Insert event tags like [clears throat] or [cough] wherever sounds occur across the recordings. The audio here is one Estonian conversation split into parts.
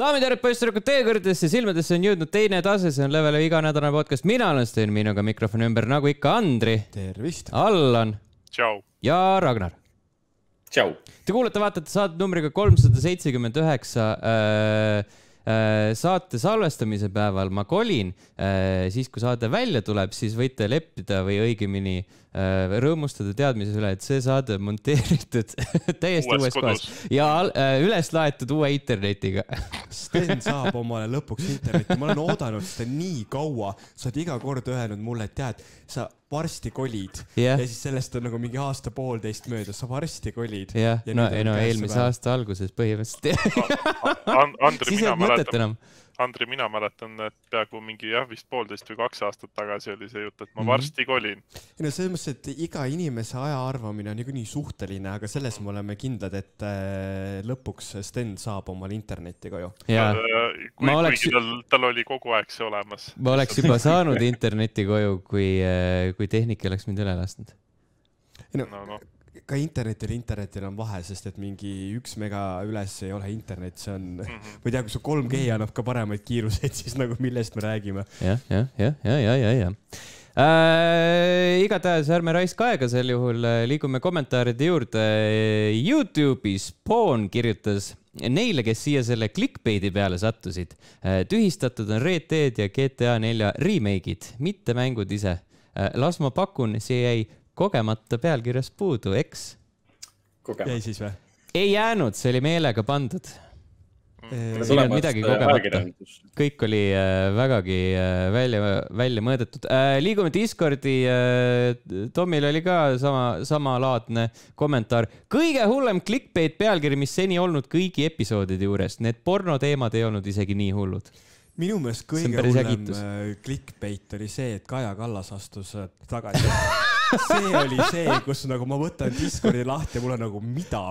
daamid ja härrad, poisssüdrukud, teie kõrgedesse silmadesse on jõudnud teine tase, see on Leveli iganädalane podcast, mina olen Sten, minuga mikrofoni ümber nagu ikka Andri, tervist. Allan tšau. ja Ragnar. tšau. Te kuulate, vaatate saadet numbriga kolmsada seitsekümmend üheksa äh, saate salvestamise päeval ma kolin, siis kui saade välja tuleb, siis võite leppida või õigemini äh, rõõmustada teadmise üle, et see saade on monteeritud [laughs] täiesti Uues uues kohas. ja äh, üles laetud uue internetiga. [laughs] Sten saab omale lõpuks internetti, ma olen oodanud seda nii kaua, sa oled iga kord öelnud mulle, et tead, sa varsti kolid Jah. ja siis sellest on nagu mingi aasta-poolteist möödas, sa varsti kolid. jah, Ja no ei no eelmise päev. aasta alguses põhimõtteliselt. Andri, siis ei mina olnud mõtet mäletan, enam. Andri, mina mäletan, et peaaegu mingi jah, vist poolteist või kaks aastat tagasi oli see jutt, et ma Mhm. varsti kolin. ei no selles mõttes, et iga inimese aja arvamine on niikuinii suhteline, aga selles me oleme kindlad, et äh, lõpuks Sten saab omale internetti ka ju. jaa, kui oleks- kuigi tal, tal oli kogu aeg see olemas. ma oleks juba saanud interneti koju, kui, kui tehnik ei oleks mind üle lasknud. ei no no, no, ka internetil, internetil on vahe, sest et mingi üks mega üles ei ole internet, see on, Mhm. [laughs] ma ei tea, kui su 3G annab ka paremaid kiiruseid, siis nagu millest me räägime. jah, jah, jah, ja, ja, ja, ja äh,. igatahes ärme raiska aega sel juhul, liigume kommentaaride juurde. Youtube'is Spawn kirjutas neile, kes siia selle clickbait'i peale sattusid. tühistatud on Red Dead ja GTA nelja remake'id, mitte mängud ise. las ma pakun, see jäi kogemata pealkirjast puudu, eks? jäi siis või? ei jäänud, see oli meelega pandud. Äh, siin ei olnud midagi kogemata. kõik oli äh, vägagi äh, välja, välja mõõdetud äh,. liigume Discordi äh,. Tomil oli ka sama, samalaadne kommentaar. kõige hullem clickbait pealkiri, mis seni olnud kõigi episoodide juures. Need pornoteemad ei olnud isegi nii hullud. minu meelest kõige hullem äh, clickbait oli see, et Kaja Kallas astus äh, tagasi. [laughs] see oli see, kus nagu ma võtan Discordi lahti ja mul on nagu mida.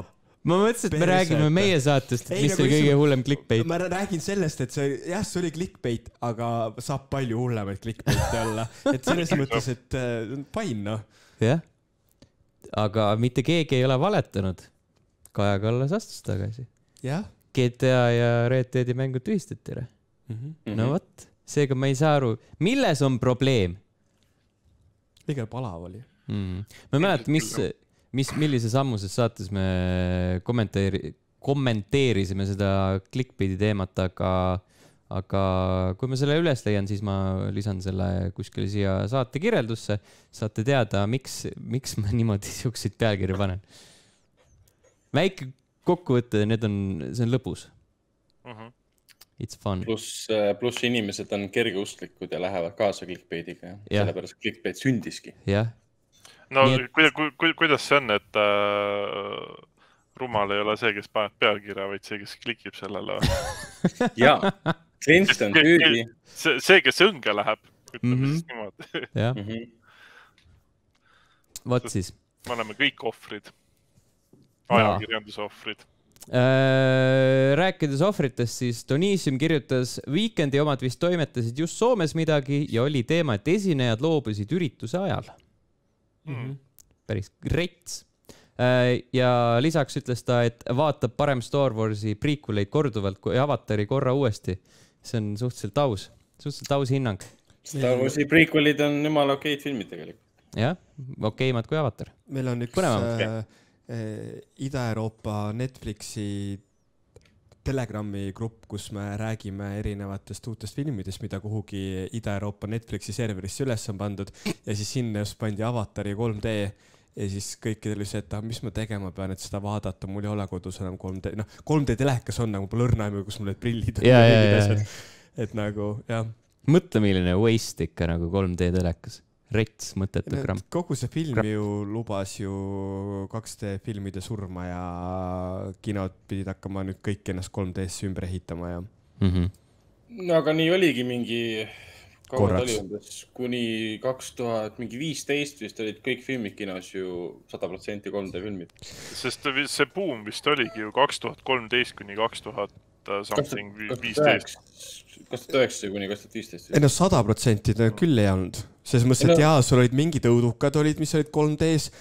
ma mõtlesin, et me räägime et- meie saatest, et Ei, mis nagu oli kõige hullem clickbait. ma räägin sellest, et see jah, see oli clickbait, aga saab palju hullemaid clickbait'e olla, et selles mõttes, et äh, fine noh. jah. aga mitte keegi ei ole valetanud. Kaja Kallas astus tagasi. jah GTA ja Red Deadi mängud tühistati ära. mm -hmm., no vot, seega ma ei saa aru, milles on probleem liiga palav oli. mm.? ma ei mäleta, mis, mis, millises ammuses saates me kommenteeri-, kommenteerisime seda clickbait'i teemat, aga, aga kui ma selle üles leian, siis ma lisan selle kuskile siia saate kirjeldusse. saate teada, miks, miks ma niimoodi siukseid pealkirju panen. väike kokkuvõte, need on, see on lõbus, Mhm. It's fun. pluss, pluss inimesed on kergeusklikud ja lähevad kaasa clickbait'iga. Jah. sellepärast clickbait sündiski. jah, no Nii et- kuida- ku,, ku, kuidas see on, et äh, rumal ei ole see, kes paneb pealkirja, vaid see, kes klikib sellele või? [laughs] ja, klient on süüdi. see, see, kes õnge läheb, ütleme mm Mhm. -hmm. siis niimoodi. jah, Mhm. vot siis me oleme kõik ohvrid. Jaa. ajakirjanduse ohvrid. Äh, rääkides ohvritest, siis Donissium kirjutas, Weekend'i omad vist toimetasid just Soomes midagi ja oli teema, et esinejad loobusid ürituse ajal. Mm. päris rets. ja lisaks ütles ta, et vaatab parem Star Warsi prequeleid korduvalt kui Avatari korra uuesti. see on suhteliselt aus, suhteliselt aus hinnang. Star Warsi prequel'id on jumala okeid filmid tegelikult. jah, okeimad kui Avatar. meil on üks Põnevam. äh, äh, Ida-Euroopa Netflixi Telegrami grupp, kus me räägime erinevatest uutest filmidest, mida kuhugi Ida-Euroopa Netflixi serverisse üles on pandud. Ja siis sinna just pandi Avatari 3D ja siis kõikidel oli see, et ah, mis ma tegema pean, et seda vaadata, mul ei ole kodus enam 3D, noh, 3D telekas on nagu pole õrna aimu, kus mul need prillid on ja, ja, ja asjad., et nagu jah. Mõtle, milline waste ikka nagu 3D telekas. rets, mõttetu gramm. kogu see film Crap. ju lubas ju 2D filmide surma ja kinod pidid hakkama nüüd kõik ennast 3D-sse ümber ehitama ja Mm -hmm. no aga nii oligi mingi, kaua ta Korraks. oli umbes, kuni kaks tuhat mingi viisteist vist olid kõik filmid kinos ju sada protsenti 3D filmid. sest see buum vist oligi ju kaks tuhat kolmteist kuni kaks tuhat something vi- kaks viisteist. tuhat üheksa kuni kaks tuhat viisteist. ei noh, sada protsenti ta küll ei olnud, selles mõttes, et no- jaa, sul olid mingid õudukad olid, mis olid 3D-s,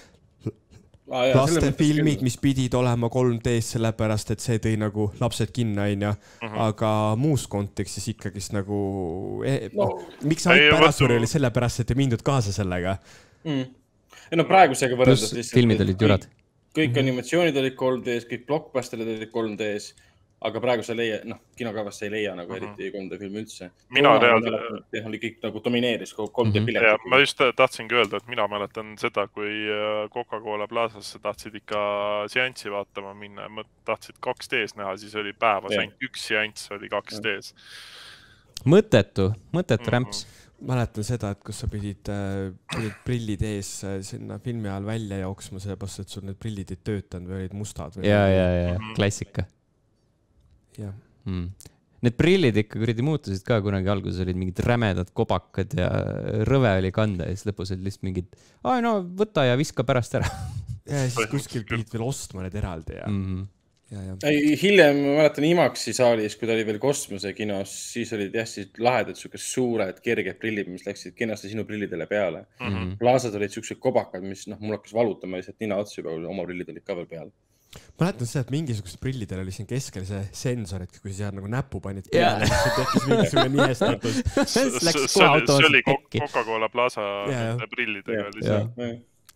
Ah, lastefilmid, mis pidid olema 3D-s, sellepärast et see tõi nagu lapsed kinno, onju. Mhm. aga muus kontekstis ikkagist nagu eh,, No, miks see ei, hype ära vaata- suri, oli sellepärast, et ei mindud kaasa sellega. mm.. ei no praegusega võrreldes pluss filmid olid jurad. kõik animatsioonid olid 3D-s, kõik blockbusterid olid 3D-s, aga praegu sa ei leia, noh, kinokaevas sa ei leia nagu Mhm. eriti 3D filmi üldse. Mina reaalselt- oli kõik nagu domineeris kogu 3D Mhm. pilet ja ma just tahtsingi öelda, et mina mäletan seda, kui äh, Coca-Cola Plazasse tahtsid ikka seanssi vaatama minna, tahtsid 2D-s näha, siis oli päevas ainult üks seanss oli 2D-s. mõttetu, mõttetu Mhm. rämps. mäletan seda, et kus sa pidid, pidid prillid ees äh, sinna filmi ajal välja jooksma, sellepärast et sul need prillid ei töötanud või olid mustad või. ja, ja, ja klassika jah, mm.. Need prillid ikka kuradi muutusid ka kunagi alguses olid mingid rämedad kobakad ja rõve oli kanda ja siis lõpus olid lihtsalt mingid, aa no võta ja viska pärast ära ja siis kuskil pidid veel ostma need eraldi ja, mm. -hmm. ja, ja. ei, hiljem ma mäletan IMAX-i saalis, kui ta oli veel kosmose kinos, siis olid jah, siis lahedad siuksed suured kerged prillid, mis läksid kenasti sinu prillidele peale. Mhm. Mm -hmm. Plaasad olid siuksed kobakad, mis noh, mul hakkas valutama lihtsalt nina otsa juba, oma prillid olid ka veel peal. Mäletan seda, et mingisugustel prillidel oli siin keskel see sensor, et kui sa nagu näpu panid peale, siis sul tekkis mingisugune nihestatus. [laughs] See oli, oli. Coca-Cola Plaza nende prillidega oli Ja. see.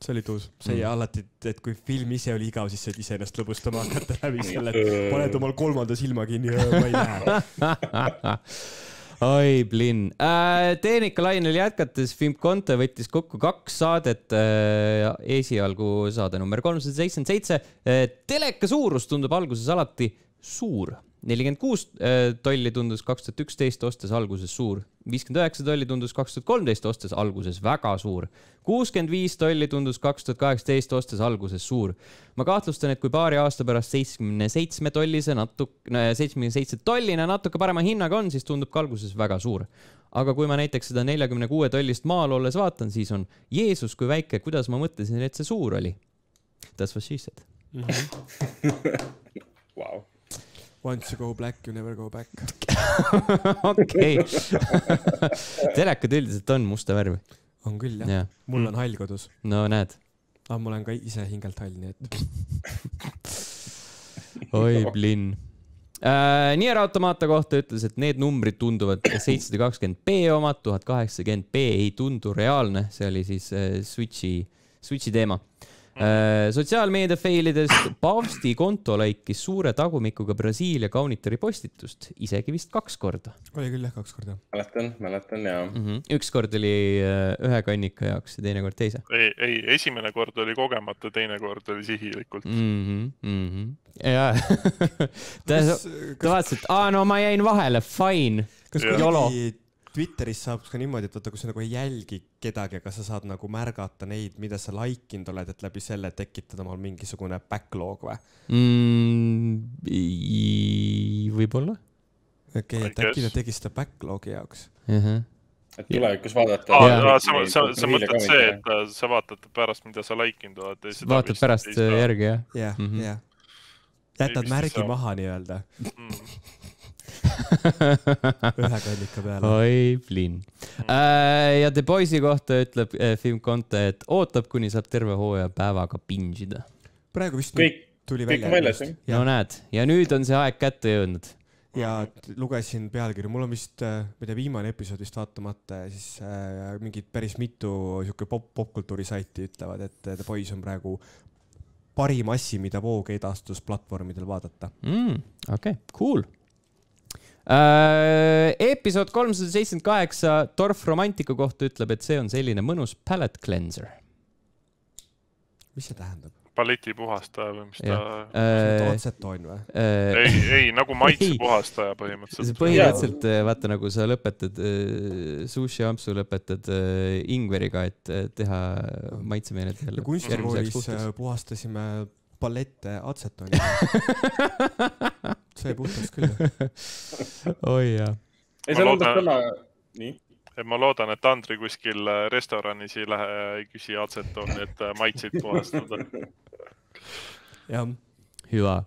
see oli tuus, see Mm. alati, et kui film ise oli igav, siis said ise ennast lõbustama hakata läbi selle, et paned omal kolmanda silma kinni ja ma ei näe. [laughs] [laughs] oi, Blinn äh,. tehnikalainel jätkates Film Conte võttis kokku kaks saadet äh,. esialgu saade number kolmsada seitsekümmend seitse. teleka suurus tundub alguses alati suur. Nelikümmend kuus äh, tolli tundus kaks tuhat üksteist ostes alguses suur. viiskümmend üheksa tolli tundus kaks tuhat kolmteist ostes alguses väga suur. kuuskümmend viis tolli tundus kaks tuhat kaheksateist ostes alguses suur. ma kahtlustan, et kui paari aasta pärast seitsmekümne seitsme tollise natukene, seitsmekümne seitse tolline natuke parema hinnaga on, siis tundub ka alguses väga suur. aga kui ma näiteks seda neljakümne kuue tollist maal olles vaatan, siis on Jeesus kui väike, kuidas ma mõtlesin, et see suur oli. That's what she said. Vau. Once you go black, you never go back. [laughs] okei. [laughs] telekad üldiselt on musta värvi. on küll jah, jah, mul on hall kodus, no näed. aga ma olen ka ise hingelt hall, nii et [laughs] oi, Blinn äh,. Nier Automata kohta ütles, et need numbrid tunduvad seitsesada kakskümmend B omad, tuhat kaheksakümmend B ei tundu reaalne, see oli siis äh, Switchi, Switchi teema äh,. Sotsiaalmeedia failidest paavsti konto laikis suure tagumikuga Brasiilia kaunitari postitust, isegi vist kaks korda oli küll jah, kaks korda. mäletan, mäletan ja. mm. -hmm. üks kord oli äh, ühe kannika jaoks ja teine kord teise ei, ei, esimene kord oli kogemata, teine kord oli sihilikult. mm. -hmm, mm -hmm. ja ta, ta vaatas, et aa, no ma jäin vahele, fine. kas kuidagi Twitteris saab ka niimoodi, et vaata, kui sa nagu ei jälgi kedagi, aga sa saad nagu märgata neid, mida sa like inud oled, et läbi selle tekitad omal mingisugune backlog või? mm,. võib-olla okei okay,, et äkki ta tegi seda backlog'i jaoks. uh. -huh. et tulevikus vaadata. Jaa. sa, sa, sa mõtled see, et äh, sa vaatad pärast, mida sa like inud oled. vaatad pärast äh, järgi, jah? jah, Mhm. jah. jätad märgi maha nii-öelda Mm. [laughs] ühe kannika peale. oi, Flynn äh,. ja The Boys'i kohta ütleb äh, Film Conte, et ootab, kuni saab terve hooaja päevaga binge ida. praegu vist kõik, tuli kõik välja on väljas, jah? no näed, ja nüüd on see aeg kätte jõudnud. ja lugesin pealkirju, mul on vist, ma ei tea, viimane episood vist vaatamata ja siis äh, mingid päris mitu sihuke pop, popkultuuri saiti ütlevad, et äh, The Boys on praegu parim asi, mida voogedastusplatvormidel vaadata. mm,. okei okay,, cool äh,. episood kolmsada seitsekümmend kaheksa Dorf Romantiku kohta ütleb, et see on selline mõnus palette cleanser mis see tähendab? balletipuhastaja või mis ta. äh,. atsetoon või? Äh, ei, ei nagu maitsepuhastaja [laughs] põhimõtteliselt. põhimõtteliselt vaata nagu sa lõpetad äh, sushi ampsu lõpetad äh, ingveriga, et teha maitsemeeled jälle ja kunstikoolis puhastasime ballette atsetooniga. [laughs] see puhtaks küll. [laughs] oi jaa. ei, on umbes loodan- sama, nii. et ma loodan, et Andri kuskil äh, restoranis ei lähe, ei küsi atsetooni, et äh, maitseid puhastada. [laughs] jah, hüva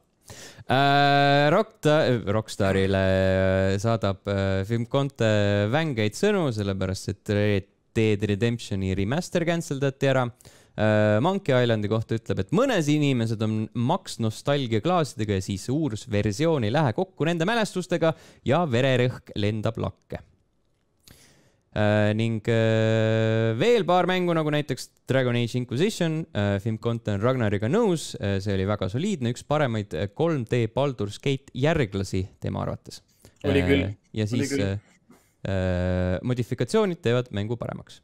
äh,. Rockta-, Rockstarile äh, saadab äh, Film Conte vängeid sõnu, sellepärast et Red Dead Redemptioni remaster cancel dati ära Äh, Monkey Islandi kohta ütleb, et mõnes inimesed on Max nostalgia klaasidega ja siis uus versioon ei lähe kokku nende mälestustega ja vererõhk lendab lakke äh,. ning äh, veel paar mängu, nagu näiteks Dragon Age Inquisition äh,, Film Content Ragnariga nõus äh,, see oli väga soliidne, üks paremaid 3D Baldur's Gate järglasi tema arvates. oli küll. ja siis äh, äh, modifikatsioonid teevad mängu paremaks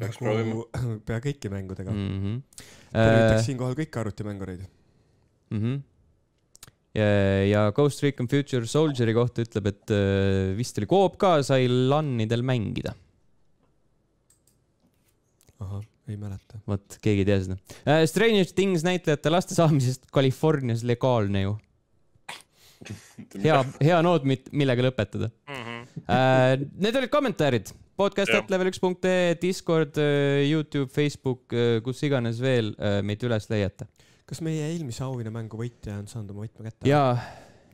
nagu [clears throat] pea kõiki mängudega mm. mm. -hmm. tervitaks siinkohal kõiki arvutimängureid. mm. -hmm. ja, ja Ghost Recon Future Soldieri kohta ütleb, et äh, vist oli Coop ka, sai LAN-idel mängida. ahah, ei mäleta. vot, keegi ei tea seda uh,. Stranger Things näitlejate laste saamisest Californias legaalne ju. [laughs] hea, hea noot, millega lõpetada mm. -hmm. uh,. Need olid kommentaarid podcast.level1.ee, Discord, Youtube, Facebook, kus iganes veel meid üles leiate. kas meie eelmise auhinnamängu võitja on saanud oma võtme kätte? ja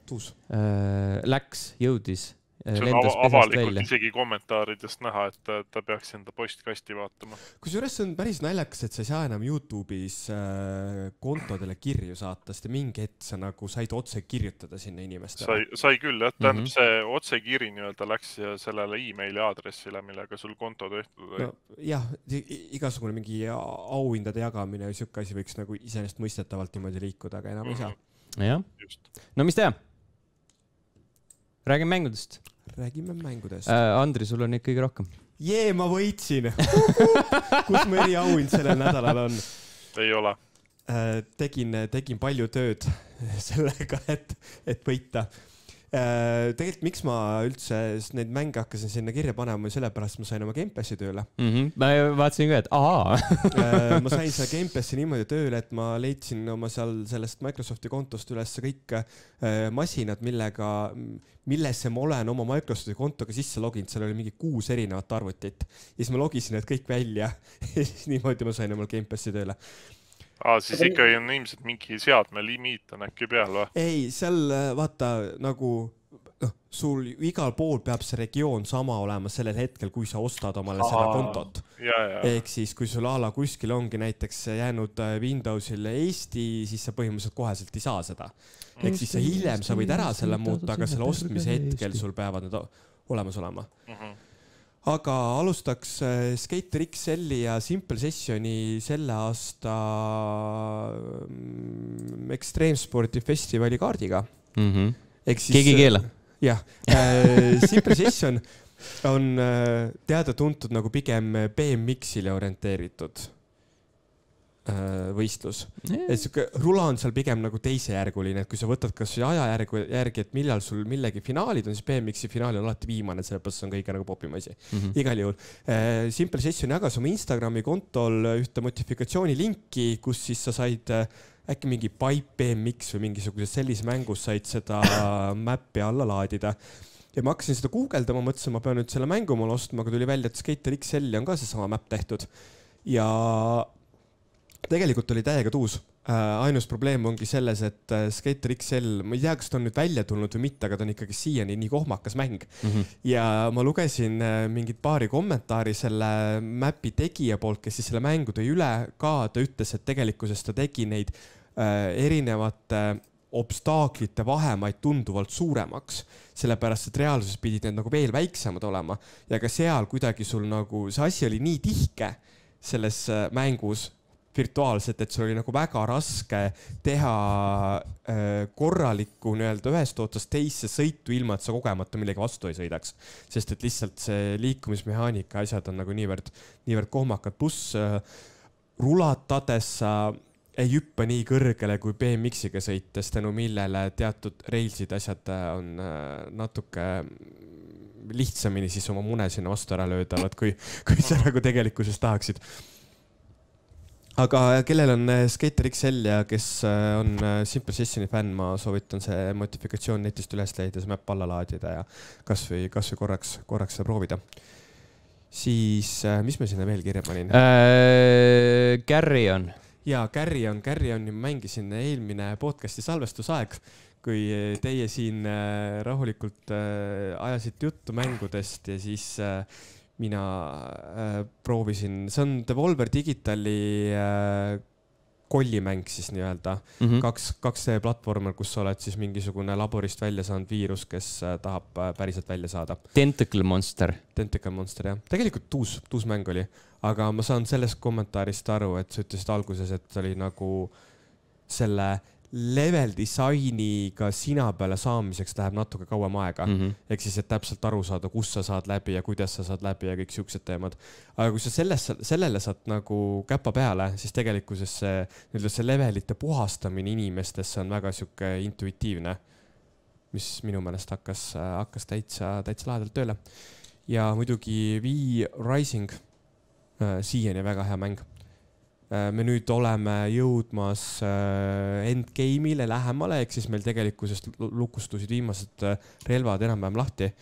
tuus. uh, läks, jõudis, see on lendas ava- pesast avalikult välja. isegi kommentaaridest näha, et ta, ta peaks enda postkasti vaatama. kusjuures see on päris naljakas, et sa ei saa enam Youtube'is äh, kontodele kirju saata, sest mingi hetk sa nagu said otse kirjutada sinna inimestele. sai, sai küll jah, tähendab mm -hmm. see otsekiri nii-öelda läks sellele emaili aadressile, millega sul konto tehtud oli no jah, igasugune mingi auhindade jagamine või siuke asi võiks nagu iseenesestmõistetavalt niimoodi liikuda, aga enam ei saa. jah, just. no mis teha? Räägime mängudest räägime mängudest äh,. Andri, sul on neid kõige rohkem. jee, ma võitsin. [laughs] kus mu eriauhind sellel nädalal on? ei ole. tegin, tegin palju tööd [laughs] sellega, et, et võita. tegelikult, miks ma üldse neid mänge hakkasin sinna kirja panema, sellepärast, ma sain oma Gamepassi tööle. Mm -hmm. ma vaatasin ka, et ahaa Äh, ma sain [laughs] seda Gamepassi niimoodi tööle, et ma leidsin oma seal sellest Microsofti kontost üles kõik äh, masinad, millega, millesse ma olen oma Microsofti kontoga sisse loginud, seal oli mingi kuus erinevat arvutit. ja siis ma logisin need kõik välja [laughs] ja siis niimoodi ma sain omale Gamepassi tööle. aa, siis ikkagi on ilmselt mingi seadme limiit on äkki peal või? ei, seal äh, vaata nagu noh, sul igal pool peab see regioon sama olema sellel hetkel, kui sa ostad omale seda Aa. kontot. ja, ja, ehk siis, kui sul a la kuskil ongi näiteks jäänud äh, Windowsil Eesti, siis sa põhimõtteliselt koheselt ei saa seda. ehk siis sa hiljem sa võid ära selle muuta, aga selle ostmise hetkel sul peavad need olemas olema. Mhm. Aga alustaks äh, Skater XL-i ja Simple Sessioni selle aasta mm, Extreme Sporti festivali kaardiga. mm. -hmm. siis. keegi ei keela. jah äh,, Simple Session on teada-tuntud nagu pigem BMX-ile orienteeritud äh, võistlus. et sihuke rula on seal pigem nagu teisejärguline, et kui sa võtad kasvõi ajajärgu järgi, et millal sul millegi finaalid on, siis BMX-i finaal on alati viimane, sellepärast see on kõige nagu popim asi. Mm -hmm. igal juhul äh, Simple Session jagas oma Instagrami kontol ühte motifikatsioonilinki, kus siis sa said äh, äkki mingi Pipe BMX või mingisuguses sellises mängus said seda [laughs] mäppi alla laadida. ja ma hakkasin seda guugeldama, mõtlesin, ma pean nüüd selle mängu omale ostma, aga tuli välja, et Skater XL-i on ka seesama mäpp tehtud. ja tegelikult oli täiega tuus äh,. ainus probleem ongi selles, et äh, Skater XL, ma ei tea, kas ta on nüüd välja tulnud või mitte, aga ta on ikkagi siiani nii kohmakas mäng. Mm -hmm. ja ma lugesin äh, mingit paari kommentaari selle mäpi tegija poolt, kes siis selle mängu tõi üle ka, ta ütles, et tegelikkuses ta tegi neid erinevate obstaaklite vahemaid tunduvalt suuremaks, sellepärast et reaalsuses pidid need nagu veel väiksemad olema ja ka seal kuidagi sul nagu see asi oli nii tihke selles mängus virtuaalselt, et sul oli nagu väga raske teha äh, korralikku nii-öelda ühest otsast teisse sõitu, ilma et sa kogemata millegi vastu ei sõidaks. sest et lihtsalt see liikumismehaanika asjad on nagu niivõrd, niivõrd kohmakad, pluss äh, rulatades sa ei hüppa nii kõrgele kui BMX-iga sõites, tänu millele teatud railsid, asjad äh, on natuke lihtsamini siis oma mune sinna vastu ära löödavad, kui, kui sa nagu tegelikkuses tahaksid aga kellel on äh, Skater XL ja kes äh, on äh, Simple Sessioni fänn, ma soovitan see motifikatsioon netist üles leida, see mäpp alla laadida ja kasvõi, kasvõi korraks, korraks seda proovida. siis, mis ma sinna veel kirja panin? Äh, Carrion. ja Carrion, Carrioni mängisin eelmine podcast'i salvestusaeg, kui teie siin äh, rahulikult äh, ajasite juttu mängudest ja siis äh, mina äh, proovisin, see on Devolver Digitali äh, kollimäng siis nii-öelda mm. -hmm. kaks, kaks platvormer, kus sa oled siis mingisugune laborist välja saanud viirus, kes äh, tahab äh, päriselt välja saada. Tentacle Monster. Tentacle Monster jah, tegelikult uus, uus mäng oli, aga ma saan sellest kommentaarist aru, et sa ütlesid alguses, et see oli nagu selle level disainiga sina peale saamiseks läheb natuke kauem aega mm. -hmm. ehk siis, et täpselt aru saada, kus sa saad läbi ja kuidas sa saad läbi ja kõik siuksed teemad. aga kui sa selles, sellele saad nagu käpa peale, siis tegelikkuses see nii-öelda see levelite puhastamine inimestesse on väga sihuke intuitiivne. mis minu meelest hakkas, hakkas täitsa, täitsa lahedalt tööle. ja muidugi V Rising, siiani väga hea mäng. Me nüüd oleme jõudmas äh, endgame'ile lähemale, ehk siis meil tegelikkuses lu- lukustusid viimased äh, relvad enam-vähem lahti.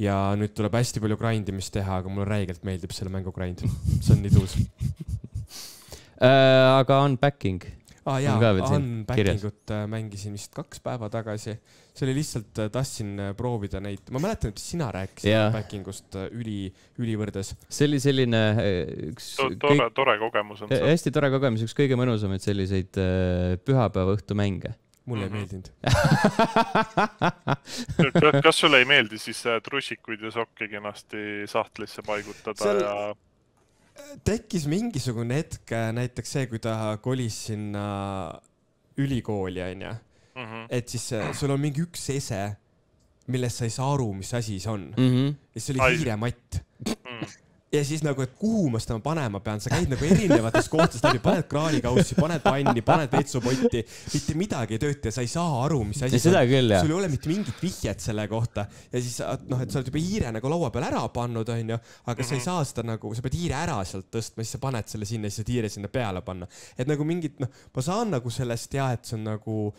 ja nüüd tuleb hästi palju grind imist teha, aga mulle räigelt meeldib selle mängu grind, see on nii tuus. [laughs] Äh, aga Unpacking. aa On jaa Unpacking ut äh, mängisin vist kaks päeva tagasi. see oli lihtsalt, tahtsin äh, proovida neid, ma mäletan, et sina rääkisid Jaa. Unpacking ust äh, üli, ülivõrdes. see oli selline äh, üks tore, tore kogemus on see. hästi tore kogemus, üks kõige mõnusamaid selliseid äh, pühapäeva õhtu mänge. mulle Mhm. ei meeldinud. [laughs] kas sulle ei meeldi siis äh, trussikuid ja sokke kenasti sahtlisse paigutada Seal- ja tekkis mingisugune hetk, näiteks see, kui ta kolis sinna ülikooli, onju, -hmm. et siis äh, sul on mingi üks ese, millest sa ei saa aru, mis asi see on Mm -hmm. ja see oli hiirematt. Mm. Ja siis nagu, et kuhu ma seda panema pean, sa käid nagu erinevatest kohtadest läbi, paned kraanikaussi, paned panni, paned vetsupotti, mitte midagi ei tööta ja sa ei saa aru, mis asi see seda on. sul ei ole mitte mingit vihjet selle kohta ja siis noh, et sa oled juba hiire nagu laua peal ära pannud, onju, aga sa ei Mhm. saa seda nagu, sa pead hiire ära sealt tõstma, siis sa paned selle sinna, siis saad hiire sinna peale panna. et nagu mingit noh, ma saan nagu sellest ja et see on nagu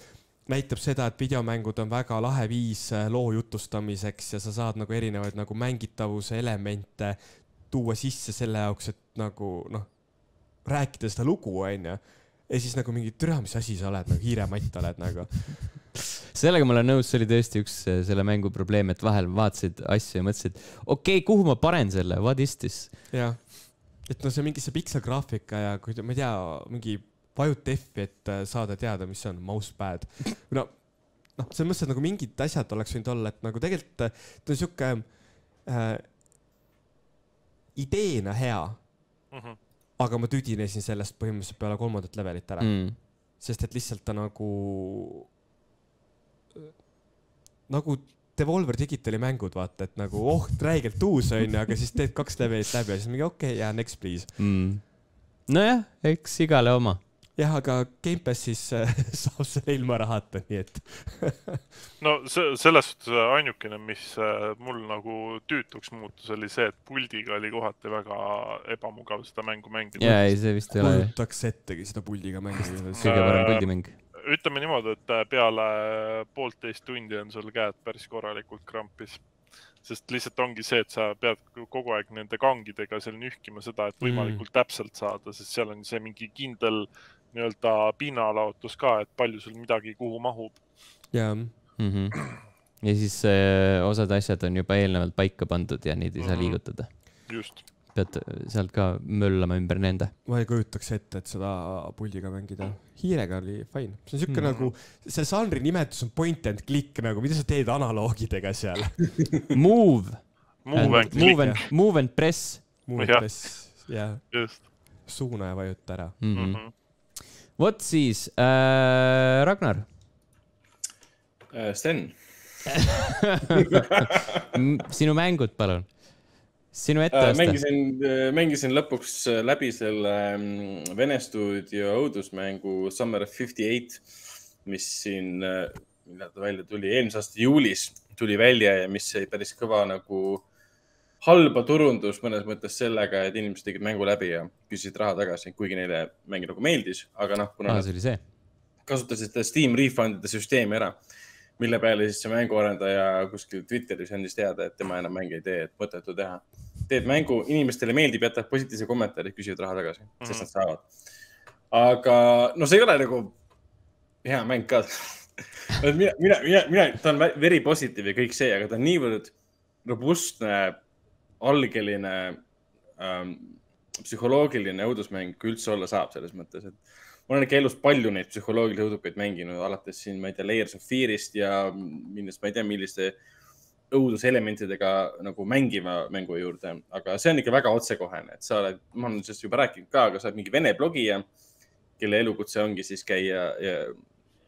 näitab seda, et videomängud on väga lahe viis äh, loo jutustamiseks ja sa saad nagu erinevaid nagu mängitavuse elemente tuua sisse selle jaoks, et nagu noh, rääkida seda lugu, onju. ja siis nagu mingi, türa, mis asi sa oled, nagu hiirematt oled nagu. sellega ma olen nõus, see oli tõesti üks äh, selle mängu probleem, et vahel vaatasid asju ja mõtlesid, okei okay,, kuhu ma panen selle, what is this? jah, et noh, see mingi see pikselgraafika ja kui ma ei tea, mingi vajuta F-i, et äh, saada teada, mis on, mousepad. no, noh, selles mõttes, et nagu mingid asjad oleks võinud olla, et nagu tegelikult äh, ta on sihuke äh, ideena hea, Mm -hmm. aga ma tüdinesin sellest põhimõtteliselt peale kolmandat levelit ära mm., sest et lihtsalt ta nagu, nagu Devolver Digitali mängud, vaata, et nagu oh, räigelt uus onju, aga siis teed kaks levelit läbi ja siis mingi okei okay,, ja next please. Mm. nojah, eks igale oma. jah, aga Gamepassis äh, [laughs] saab selle ilma rahata, nii et [laughs] no see, selles suhtes ainukene, mis äh, mul nagu tüütuks muutus, oli see, et puldiga oli kohati väga ebamugav seda mängu mängida ja ei, see vist ei ole kujutaks ettegi seda puldiga mängida. [laughs] kõige parem puldimäng. ütleme niimoodi, et äh, peale poolteist tundi on sul käed päris korralikult krampis. sest lihtsalt ongi see, et sa pead kogu aeg nende kangidega seal nühkima seda, et võimalikult mm. täpselt saada, sest seal on see mingi kindel nii-öelda pinnalaotus ka, et palju sul midagi kuhu mahub. ja, mm. -hmm. ja siis äh, osad asjad on juba eelnevalt paika pandud ja neid ei saa Mhm. liigutada. just. pead sealt ka möllama ümber nende. ma ei kujutaks ette, et seda puldiga mängida. hiirega oli fine, see on siuke mm. Mhm. nagu, see žanri nimetus on point and click nagu, mida sa teed analoogidega seal. [laughs] Move. Move and move click, and, move and press Jah. ja just suuna ja vajuta ära. mm. mm. -hmm. Vot siis äh,, Ragnar, Äh, Sten, [laughs] sinu mängud, palun. sinu Äh, etteaste. mängisin, mängisin lõpuks äh, läbi selle mm, Vene stuudio õudusmängu Summer of Fifty Eight, mis siin, millal ta välja tuli, eelmise aasta juulis tuli välja ja mis sai päris kõva nagu halba turundust mõnes mõttes sellega, et inimesed tegid mängu läbi ja küsisid raha tagasi, kuigi neile mäng nagu meeldis, aga noh, kuna nad see oli see. kasutasid seda Steam refund'ide süsteemi ära, mille peale siis see mänguarendaja kuskil Twitteris andis teada, et tema enam mänge ei tee, et mõttetu teha. teed mängu, inimestele meeldib, jätad positiivse kommentaari, küsivad raha tagasi mm, -hmm. sest nad saavad. aga no see ei ole nagu hea mäng ka. [laughs] mina, mina, mina, mina, ta on very positiivne ja kõik see, aga ta on niivõrd robustne algeline ähm, psühholoogiline õudusmäng üldse olla saab selles mõttes, et ma olen ikka elus palju neid psühholoogilisi õudukaid mänginud, alates siin, ma ei tea, Layers of Fear'ist ja minnes, ma ei tea, milliste õuduselementidega nagu mängiva mängu juurde, aga see on ikka väga otsekohene, et sa oled, ma olen sellest juba rääkinud ka, aga sa oled mingi vene blogija, kelle elukutse ongi siis käia ja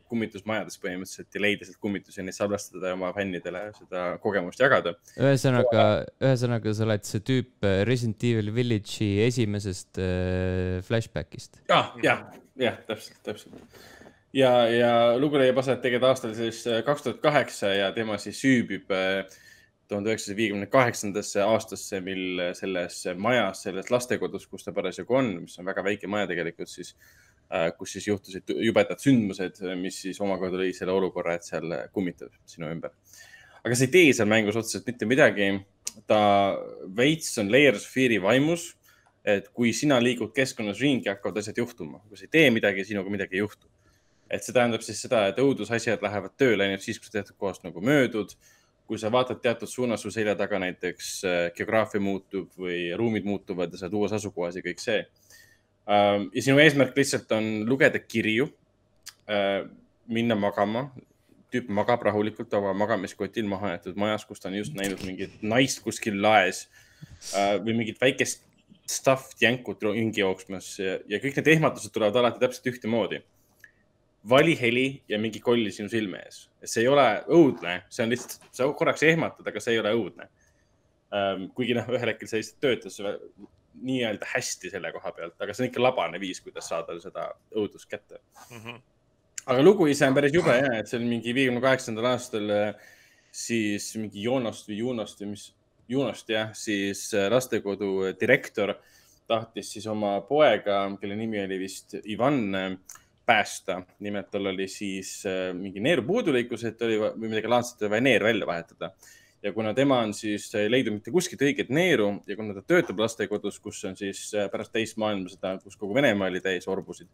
kummitusmajades põhimõtteliselt ja leida sealt kummitusi ja neid salvestada ja oma fännidele seda kogemust jagada. ühesõnaga, ühesõnaga sa oled see tüüp äh, Resident Evil Village'i esimesest äh, flashback'ist. jah, jah, jah, täpselt, täpselt. ja, ja lugu leiab aset tegelikult aastal siis äh, kaks tuhat kaheksa ja tema siis süübib äh, tuhande üheksasaja viiekümne kaheksandasse aastasse, mil selles majas, selles lastekodus, kus ta parasjagu on, mis on väga väike maja tegelikult, siis kus siis juhtusid jubedad sündmused, mis siis omakorda lõi selle olukorra, et seal kummitab sinu ümber. aga sa ei tee seal mängus otseselt mitte midagi. ta veits on Layers of Fear'i vaimus, et kui sina liigud keskkonnas ringi, hakkavad asjad juhtuma. kui sa ei tee midagi, sinuga midagi ei juhtu. et see tähendab siis seda, et õudusasjad lähevad tööle ainult siis, kui sa teatud kohast nagu möödud kui sa vaatad teatud suunas, su selja taga näiteks äh, geograafia muutub või ruumid muutuvad ja sa oled uues asukohas ja kõik see ja sinu eesmärk lihtsalt on lugeda kirju, äh, minna magama. tüüp magab rahulikult oma magamiskotil maha jäetud majas, kus ta on just näinud mingit naist kuskil laes äh, või mingit väikest stuffed jänkut ringi jooksmas ja, ja kõik need ehmatused tulevad alati täpselt ühtemoodi. vali heli ja mingi kolli sinu silme ees. see ei ole õudne, see on lihtsalt, sa korraks ehmatad, aga see ei ole õudne. Kuigi noh, ühel hetkel see lihtsalt töötas nii-öelda hästi selle koha pealt, aga see on ikka labane viis, kuidas saada seda õudust kätte mm. -hmm. aga lugu ise on päris jube ja, et see on mingi viiekümne kaheksandal aastal äh, siis mingi Joonost või Junost või mis, Junost jah, siis äh, lastekodu direktor tahtis siis oma poega, kelle nimi oli vist Ivan, äh, päästa. nimelt tal oli siis mingi neerupuudulikkus, et oli või midagi laadset, vaja neer välja vahetada ja kuna tema on siis ei leidnud mitte kuskilt õiget neeru ja kuna ta töötab lastekodus, kus on siis äh, pärast teist maailmasõda, kus kogu Venemaa oli täis orbusid.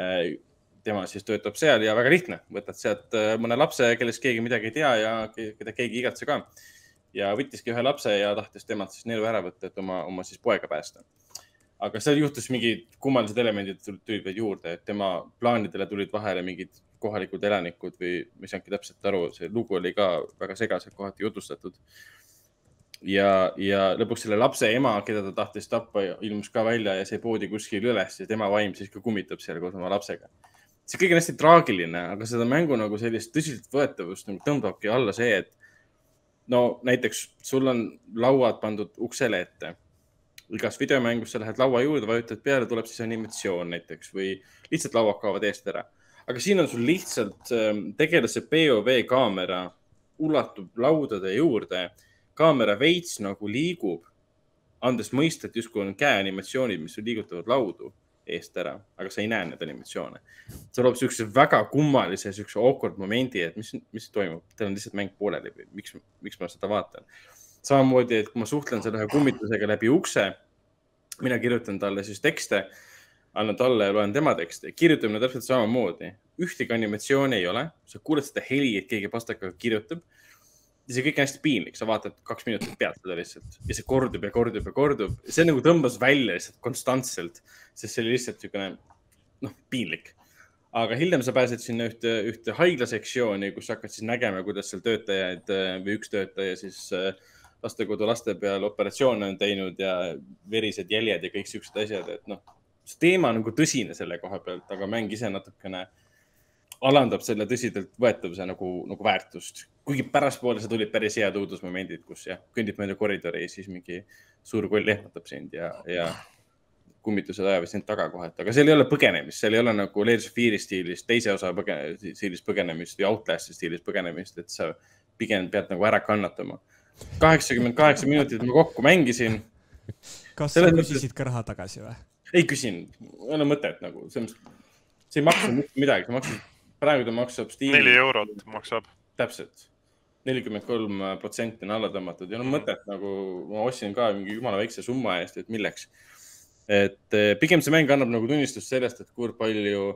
Äh, tema siis töötab seal ja väga lihtne, võtad sealt mõne lapse, kellest keegi midagi ei tea ja keda keegi ei igatse ka. ja võttiski ühe lapse ja tahtis temalt siis neeru ära võtta, et oma, oma siis poega päästa aga seal juhtus mingid kummalised elemendid tulid juurde, et tema plaanidele tulid vahele mingid kohalikud elanikud või ma ei saanudki täpselt aru, see lugu oli ka väga segaselt kohati jutustatud. ja, ja lõpuks selle lapse ema, keda ta tahtis tappa, ilmus ka välja ja see poodi kuskil üles ja tema vaim siis ka kummitab seal koos oma lapsega. see kõik on hästi traagiline, aga seda mängu nagu sellist tõsiseltvõetavust nagu tõmbabki alla see, et no näiteks sul on lauad pandud uksele ette igas videomängus sa lähed laua juurde, vajutad peale, tuleb siis animatsioon näiteks või lihtsalt lauad kaovad eest ära aga siin on sul lihtsalt ähm, tegelase POV kaamera ulatub laudade juurde, kaamera veits nagu liigub, andes mõista, et justkui on käeanimatsioonid, mis liigutavad laudu eest ära, aga sa ei näe neid animatsioone. see loob siukse väga kummalise, siukse awkward momendi, et mis, mis toimub, teil on lihtsalt mäng pooleli või miks, miks ma seda vaatan. samamoodi, et kui ma suhtlen selle ühe kummitusega läbi ukse, mina kirjutan talle siis tekste annan talle ja loen tema tekste. kirjutamine täpselt samamoodi. ühtegi animatsiooni ei ole, sa kuuled seda heli, et keegi pastakaga kirjutab. ja see kõik on hästi piinlik, sa vaatad kaks minutit pealt seda lihtsalt ja see kordub ja kordub ja kordub. see nagu tõmbas välja lihtsalt konstantselt, sest see oli lihtsalt niisugune noh, piinlik. aga hiljem sa pääsed sinna ühte, ühte haiglasektsiooni, kus sa hakkad siis nägema, kuidas seal töötajaid või üks töötaja siis äh, lastekodu laste peal operatsioone on teinud ja verised jäljed ja kõik siuksed asjad, et noh see teema on nagu tõsine selle koha pealt, aga mäng ise natukene alandab selle tõsiseltvõetavuse nagu, nagu väärtust. kuigi pärastpoole see tulid päris head õudusmomendid, kus jah, kõndid mööda koridori ja siis mingi suur koll ehmatab sind ja, ja kummitused ajavad sind taga kohati, aga seal ei ole põgenemist, seal ei ole nagu Layers of Fear'i stiilis teise osa põgene, stiilis põgenemist või Outlast'i stiilis põgenemist, et sa pigem pead nagu ära kannatama. kaheksakümmend kaheksa minutit ma kokku mängisin. kas sa küsisid ka raha tagasi või? Ei küsinud, ei ole mõtet nagu, selles mõttes, see ei maksa mitte midagi, see maksab, praegu ta maksab neli eurot maksab. täpselt, nelikümmend kolm protsenti on alla tõmmatud ja no mm. mõtet nagu ma ostsin ka mingi jumala väikse summa eest, et milleks. et eh, pigem see mäng annab nagu tunnistust sellest, et kui palju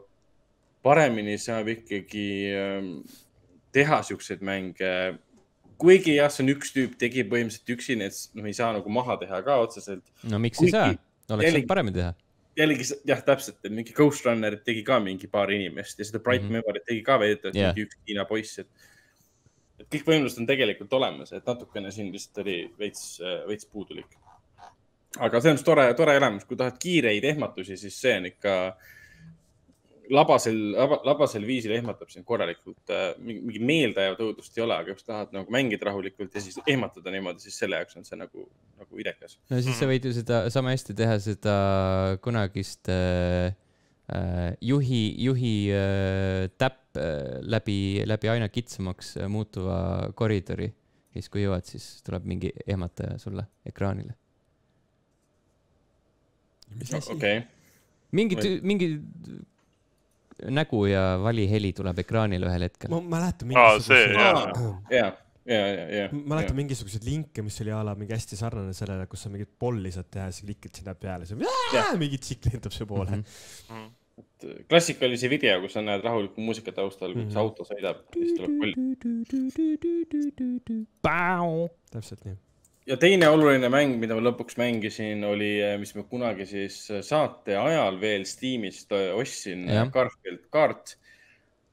paremini saab ikkagi ehm, teha siukseid mänge, kuigi jah, see on üks tüüp tegi põhimõtteliselt üksi, nii et noh, ei saa nagu maha teha ka otseselt. no miks Kuigi- ei saa, oleks saanud paremini teha. Jällegi jah, täpselt, mingi Ghost Runner tegi ka mingi paar inimest ja seda Bright mm. -hmm. Memory't tegi ka veidetavalt yeah. mingi üks Hiina poiss, et. et kõik võimalused on tegelikult olemas, et natukene siin lihtsalt oli veits, veits puudulik. aga see on tore, tore elamus, kui tahad kiireid ehmatusi, siis see on ikka labasel, labasel viisil ehmatab sind korralikult. mingi meeldejäävat õudust ei ole, aga kui tahad nagu mängida rahulikult ja siis ehmatada niimoodi, siis selle jaoks on see nagu, nagu idekas. no siis sa võid ju seda sama hästi teha seda kunagist äh, äh, juhi, juhi äh, täpp äh, läbi, läbi aina kitsamaks äh, muutuva koridori. ja siis, kui jõuad, siis tuleb mingi ehmataja sulle ekraanile. mis asi okei, mingi Või-, mingi nägu ja valiheli tuleb ekraanile ühel hetkel. ma mäletan Aa, see, mingisuguseid, ja, ja, ja, ja. mäletan mingisuguseid linke, mis oli a la mingi hästi sarnane sellele, kus sa mingit polli saad teha ja sa klikid sinna peale, mingi tsikk lendab su poole. Mhm. klassikalise video, kus sa näed rahulikku muusikat taustal, kuidas Mhm. auto sõidab ja siis tuleb koll. täpselt nii. Ja teine oluline mäng, mida ma lõpuks mängisin, oli, mis ma kunagi siis saate ajal veel Steamist ostsin Jah., Garfield Kart.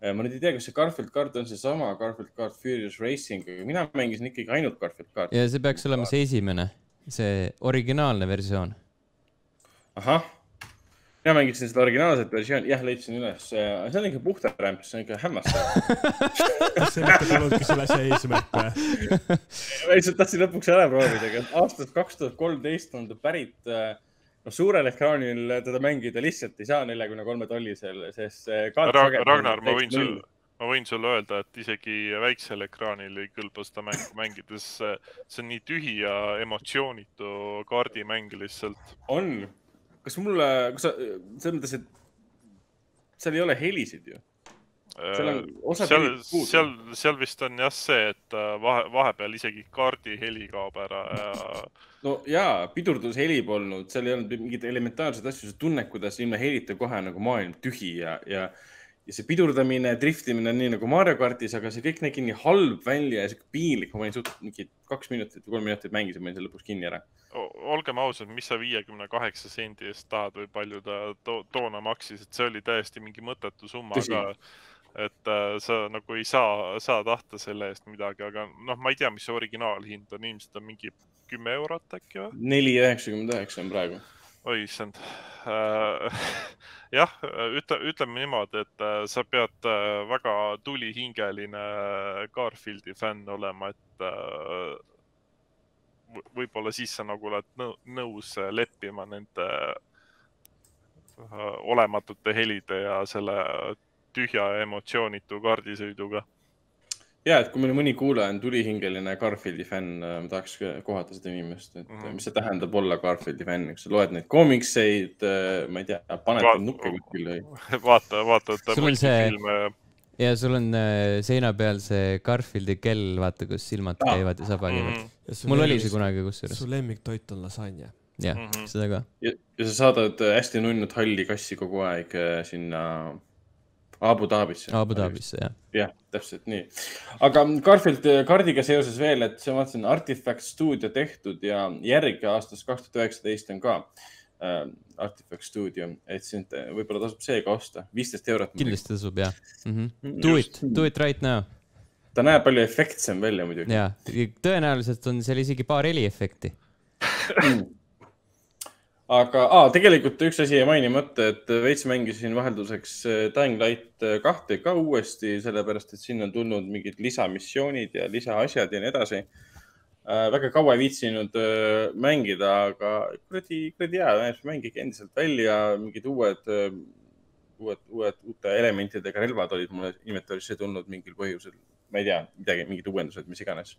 ma nüüd ei tea, kas see Garfield Kart on seesama Garfield Kart Furious Racing, aga mina mängisin ikkagi ainult Garfield Karti. ja see peaks olema see esimene, see originaalne versioon. ahah, mina mängisin seda originaalset versiooni, jah, leidsin üles, see on ikka puhta rämps, see on ikka hämmastav. kas [laughs] see mitte polnudki selle asja eesmärk või? [laughs] ma lihtsalt tahtsin lõpuks ära proovida, aga aastast kaks tuhat kolmteist on ta pärit. noh, suurel ekraanil teda mängida lihtsalt ei saa neljakümne kolme tollisel, sest see. Ragnar, ma võin sulle, ma võin sulle öelda, et isegi väiksel ekraanil ei kõlba seda mängu mängides. see on nii tühi ja emotsioonitu kaardimäng lihtsalt. on, kas mulle, kas sa, selles mõttes, et seal ei ole helisid ju. seal on osad seal helid, puudu. seal, seal vist on jah see, et äh, vahe, vahepeal isegi kaardi heli kaob ära ja no jaa, pidurdusheli polnud, seal ei olnud mingeid elementaarseid asju, sa tunned, kuidas ilma helita kohe nagu maailm tühi ja, ja, ja see pidurdamine, driftimine on nii nagu Mario kartis, aga see kõik nägi nii halb välja ja sihuke piinlik, ma panin suht mingi kaks minutit või kolm minutit mängisin, panin selle lõpuks kinni ära. olgem ausad, mis sa viiekümne kaheksa sendi eest tahad või palju ta to toona maksis, et see oli täiesti mingi mõttetu summa, aga et äh, sa nagu ei saa, saa tahta selle eest midagi, aga noh, ma ei tea, mis see originaalhind on, ilmselt on mingi kümme eurot äkki või? neli üheksakümmend üheksa on praegu. Oi issand äh. [laughs] jah, ütle, ütleme niimoodi, et äh, sa pead äh, väga tulihingeline Garfieldi fänn olema, et äh, võ- võib-olla siis sa nagu oled nõu- nõus äh, leppima nende äh, olematute helide ja selle tühja ja emotsioonitu kaardisõiduga. ja, et kui meil mõni kuulaja on tulihingeline Garfieldi fänn, ma tahaks kohata seda inimest, et mm. -hmm. mis see tähendab olla Garfieldi fänn, kas sa loed neid koomikseid, ma ei tea, paned Va- nukke kuskil või? [laughs] vaata, vaatad see- multifilme ja sul on äh, seina peal see Garfieldi kell, vaata, kus silmad Aa. käivad ja saba käivad. mm. mul oli see kunagi kusjuures, su lemmiktoit on lasanja. jah, Mhm. seda ka. ja, ja sa saadad äh, hästi nunnud halli kassi kogu aeg äh, sinna Abu Dhabisse. Abu Dhabisse, jah. jah, täpselt nii. aga Garfield kaardiga seoses veel, et see, ma vaatasin, Artifact stuudio tehtud ja järg aastast kaks tuhat üheksateist on ka äh, Artifact stuudio, et siin võib-olla tasub seega osta, viisteist eurot. kindlasti tasub, jah mm. -hmm. Do it, do it right now. ta näeb palju efektsem välja muidugi. ja tõenäoliselt on seal isegi paar heliefekti. Aga ah, tegelikult üks asi jäi mainimata, et veits mängisin vahelduseks äh, Dying Light äh, kahte ka uuesti, sellepärast et sinna on tulnud mingid lisamissioonid ja lisaasjad ja nii edasi äh,. väga kaua ei viitsinud äh, mängida, aga kuradi, kuradi hea, mängige endiselt välja, mingid uued äh,, uued, uued, uute elementidega relvad olid mulle inventory'sse tulnud mingil põhjusel. ma ei tea, midagi, mingid uuendused, mis iganes.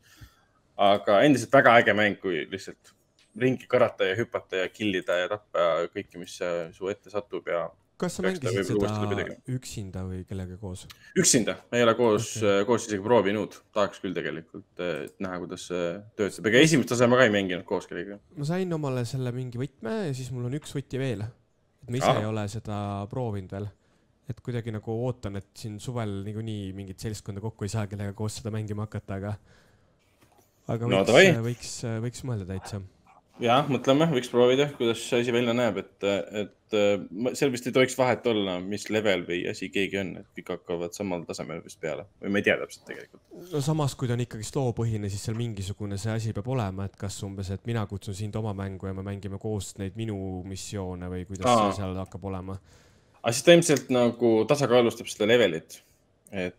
aga endiselt väga äge mäng, kui lihtsalt ringi karata ja hüpata ja killida ja tappa ja kõike, mis äh, su ette satub ja kas sa mängisid seda üksinda või kellegagi koos? üksinda, ma ei ole koos okay., koos isegi proovinud, tahaks küll tegelikult, et näha, kuidas see töötab, ega esimest ma ka ei mänginud koos kellegagi. ma sain omale selle mingi võtme ja siis mul on üks võti veel. et ma ise Ahah. ei ole seda proovinud veel. et kuidagi nagu ootan, et siin suvel niikuinii mingit seltskonda kokku ei saa, kellega koos seda mängima hakata, aga aga No võiks davai. võiks, võiks mõelda täitsa. jah, mõtleme, võiks proovida, kuidas see asi välja näeb, et, et seal vist ei tohiks vahet olla, mis level või asi keegi on, et kõik hakkavad samal tasemel vist peale või ma ei tea täpselt tegelikult. no samas, kui ta on ikkagist loopõhine, siis seal mingisugune see asi peab olema, et kas umbes, et mina kutsun sind oma mängu ja me mängime koos neid minu missioone või kuidas Aa. see seal hakkab olema. aga siis ta ilmselt nagu tasakaalustab seda levelit. et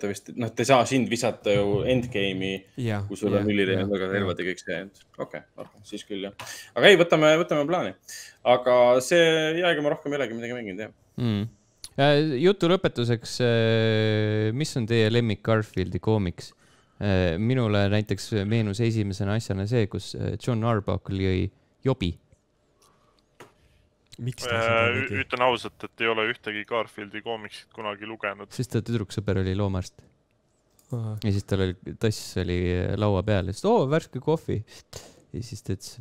ta vist, noh, ta ei saa sind visata ju endgame'i, kui sul on üliread väga relvad ja kõik see. okei okay,, siis küll jah. aga ei, võtame, võtame plaani. aga see jäägi ma rohkem ei olegi midagi mänginud jah. mm.. jutu lõpetuseks, mis on teie lemmik Garfieldi koomiks? minule näiteks meenus esimesena asjana see, kus äh, John Arbuckle jõi jobi. miks ta seda tegi? Ütlen ausalt, et ei ole ühtegi Garfieldi koomiksit kunagi lugenud. sest ta tüdruksõber oli loomaarst ja siis tal oli, tass oli laua peal ja siis oo, värske kohvi. ja siis ta ütles,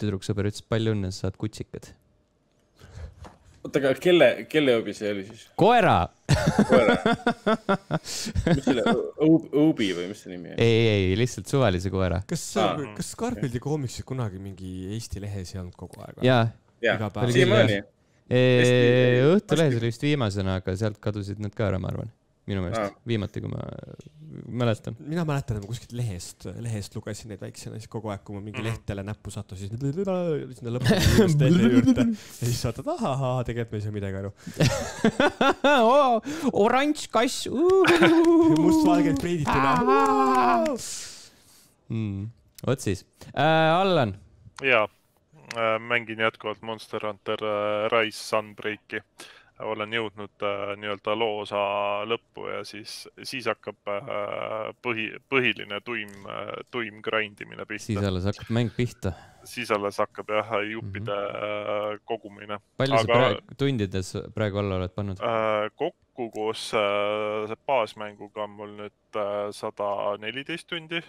tüdruksõber ütles palju õnne, sa saad kutsikad. oota, aga kelle, kelle jobi see oli siis? koera. koera? [laughs] mis see oli, Obi või mis see nimi on? ei, ei, lihtsalt suvalise koera. kas Aa., kas Garfieldi koomiksid kunagi mingi Eesti lehes ei olnud kogu aeg? jaa, jah iga, päev. siiamaani. Õhtulehes oli vist viimasena, aga sealt kadusid nad ka ära, ma arvan. minu meelest, viimati, kui ma mäletan. mina mäletan, et ma kuskilt lehest, lehest lugesin neid väiksena, siis kogu aeg, kui ma mingi Mhm. lehtele näppu sattusin, sinna lõpuni [laughs] juurde ja siis vaatad, ahah, tegelikult me ei saa midagi aru. [laughs] oranž kass. [laughs] mustvalgelt preidituna. Mm. vot siis äh,, Allan, ja mängin jätkuvalt Monster Hunter äh, Rise Sunbreaki. olen jõudnud äh, nii-öelda loo osa lõppu ja siis, siis hakkab äh, põhi, põhiline tuim, tuim grind imine siis pihta. alles hakkab mäng pihta. siis alles hakkab jah, juppide äh, kogumine. palju sa Aga- praegu, tundides praegu alla oled pannud? Äh, kokku koos äh, see baasmänguga on mul nüüd äh, sada neliteist tundi.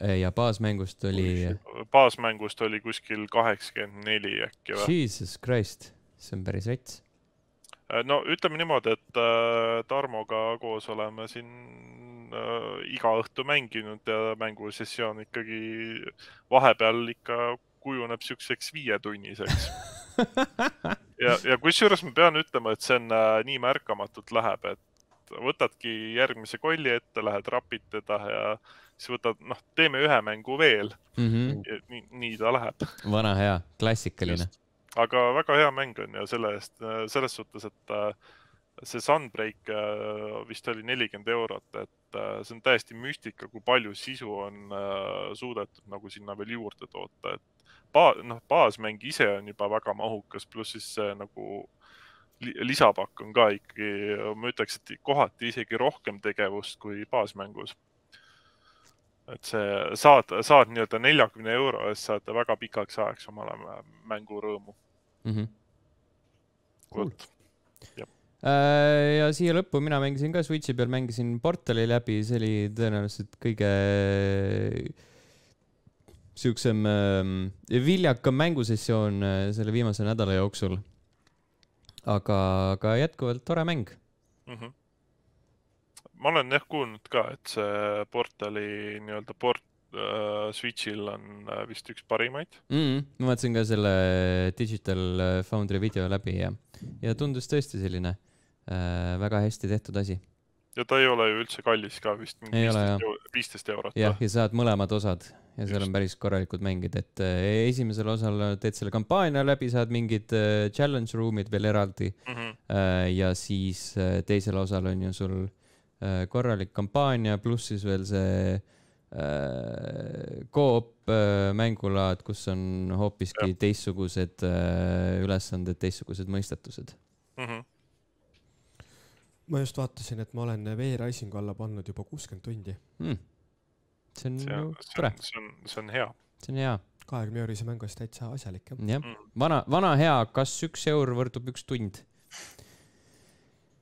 Ja baasmängust oli, baasmängust oli kuskil kaheksakümmend neli äkki või? Jesus Christ, see on päris rets. Äh, no ütleme niimoodi, et äh, Tarmoga koos oleme siin äh, iga õhtu mänginud ja mängusessioon ikkagi vahepeal ikka kujuneb siukseks viietunniseks. [laughs] ja, ja kusjuures ma pean ütlema, et see on äh, nii märkamatult läheb, et võtadki järgmise kolli ette, lähed rapid teda ja siis võtad, noh, teeme ühe mängu veel Mm -hmm. nii, nii ta läheb. vana hea, klassikaline. aga väga hea mäng on ja selle eest, selles suhtes, et äh, see Sunbreak äh, vist oli nelikümmend eurot, et äh, see on täiesti müstika, kui palju sisu on suudetud nagu sinna veel juurde toota, et ba-, noh, baasmäng ise on juba väga mahukas, pluss siis see nagu li- lisapakk on ka ikkagi, ma ütleks, et kohati isegi rohkem tegevust kui baasmängus. Et see saad, saad nii-öelda neljakümne euro eest saad väga pikaks ajaks omale mängurõõmu. Mm -hmm. Cool. Äh, ja siia lõppu mina mängisin ka Switchi peal, mängisin Portali läbi, see oli tõenäoliselt kõige siuksem ähm, viljakam mängusessioon äh, selle viimase nädala jooksul. aga, aga jätkuvalt tore mäng. mm. -hmm. Ma olen jah kuulnud ka, et see Portali nii-öelda port äh, Switch'il on äh, vist üks parimaid. mm,. ma vaatasin ka selle Digital Foundry video läbi ja, ja tundus tõesti selline äh, väga hästi tehtud asi. ja ta ei ole ju üldse kallis ka vist, viisteist eurot. jah, ja saad mõlemad osad ja seal on Just. päris korralikud mängid, et äh, esimesel osal teed selle kampaania läbi, saad mingid äh, challenge room'id veel eraldi Mm -hmm. äh, ja siis äh, teisel osal on ju sul äh, korralik kampaania pluss siis veel see äh, co-op äh, mängulaad, kus on hoopiski Jah. teistsugused äh, ülesanded, teistsugused mõistatused Mm -hmm. ma just vaatasin, et ma olen V-Risingu alla pannud juba kuuskümmend tundi. mm.. see on ju tore on, see on, see on hea see on hea, kahekümne eurise mängu eest täitsa asjalik jah. jah mm.. vana, vana hea, kas üks eur võrdub üks tund?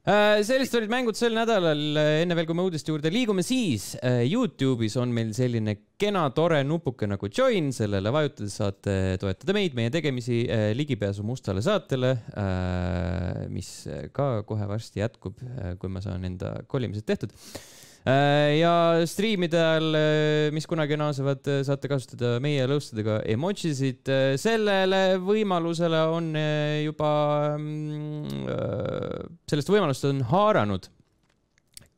Sellised olid mängud sel nädalal, enne veel kui me uudiste juurde liigume, siis äh, Youtube'is on meil selline kena tore nupuke nagu join, sellele vajutades saate toetada meid, meie tegemisi, ligipääsu mustale saatele, mis ka kohe varsti jätkub, kui ma saan enda kolimised tehtud. Ja striimide ajal, mis kunagi naasevad, saate kasutada meie lõustadega emojisid. sellele võimalusele on juba, mm, sellest võimalust on haaranud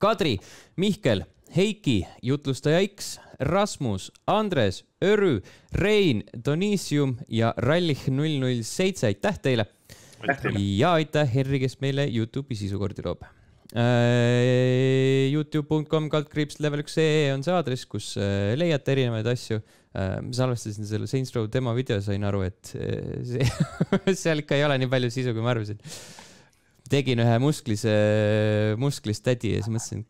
Kadri, Mihkel, Heiki, jutlustaja X, Rasmus, Andres, Örü, Rein, Donissium ja Rallih null null seitse, aitäh teile. ja aitäh, Henri, kes meile Youtube'i sisukordi loob äh, Youtube.com kaldkriips level üks ee on see aadress, kus äh, leiate erinevaid asju. Äh, ma salvestasin selle Saints Row demo video, sain aru, et see [laughs] seal ikka ei ole nii palju sisu, kui ma arvasin. tegin ühe musklise, musklist tädi ja siis mõtlesin,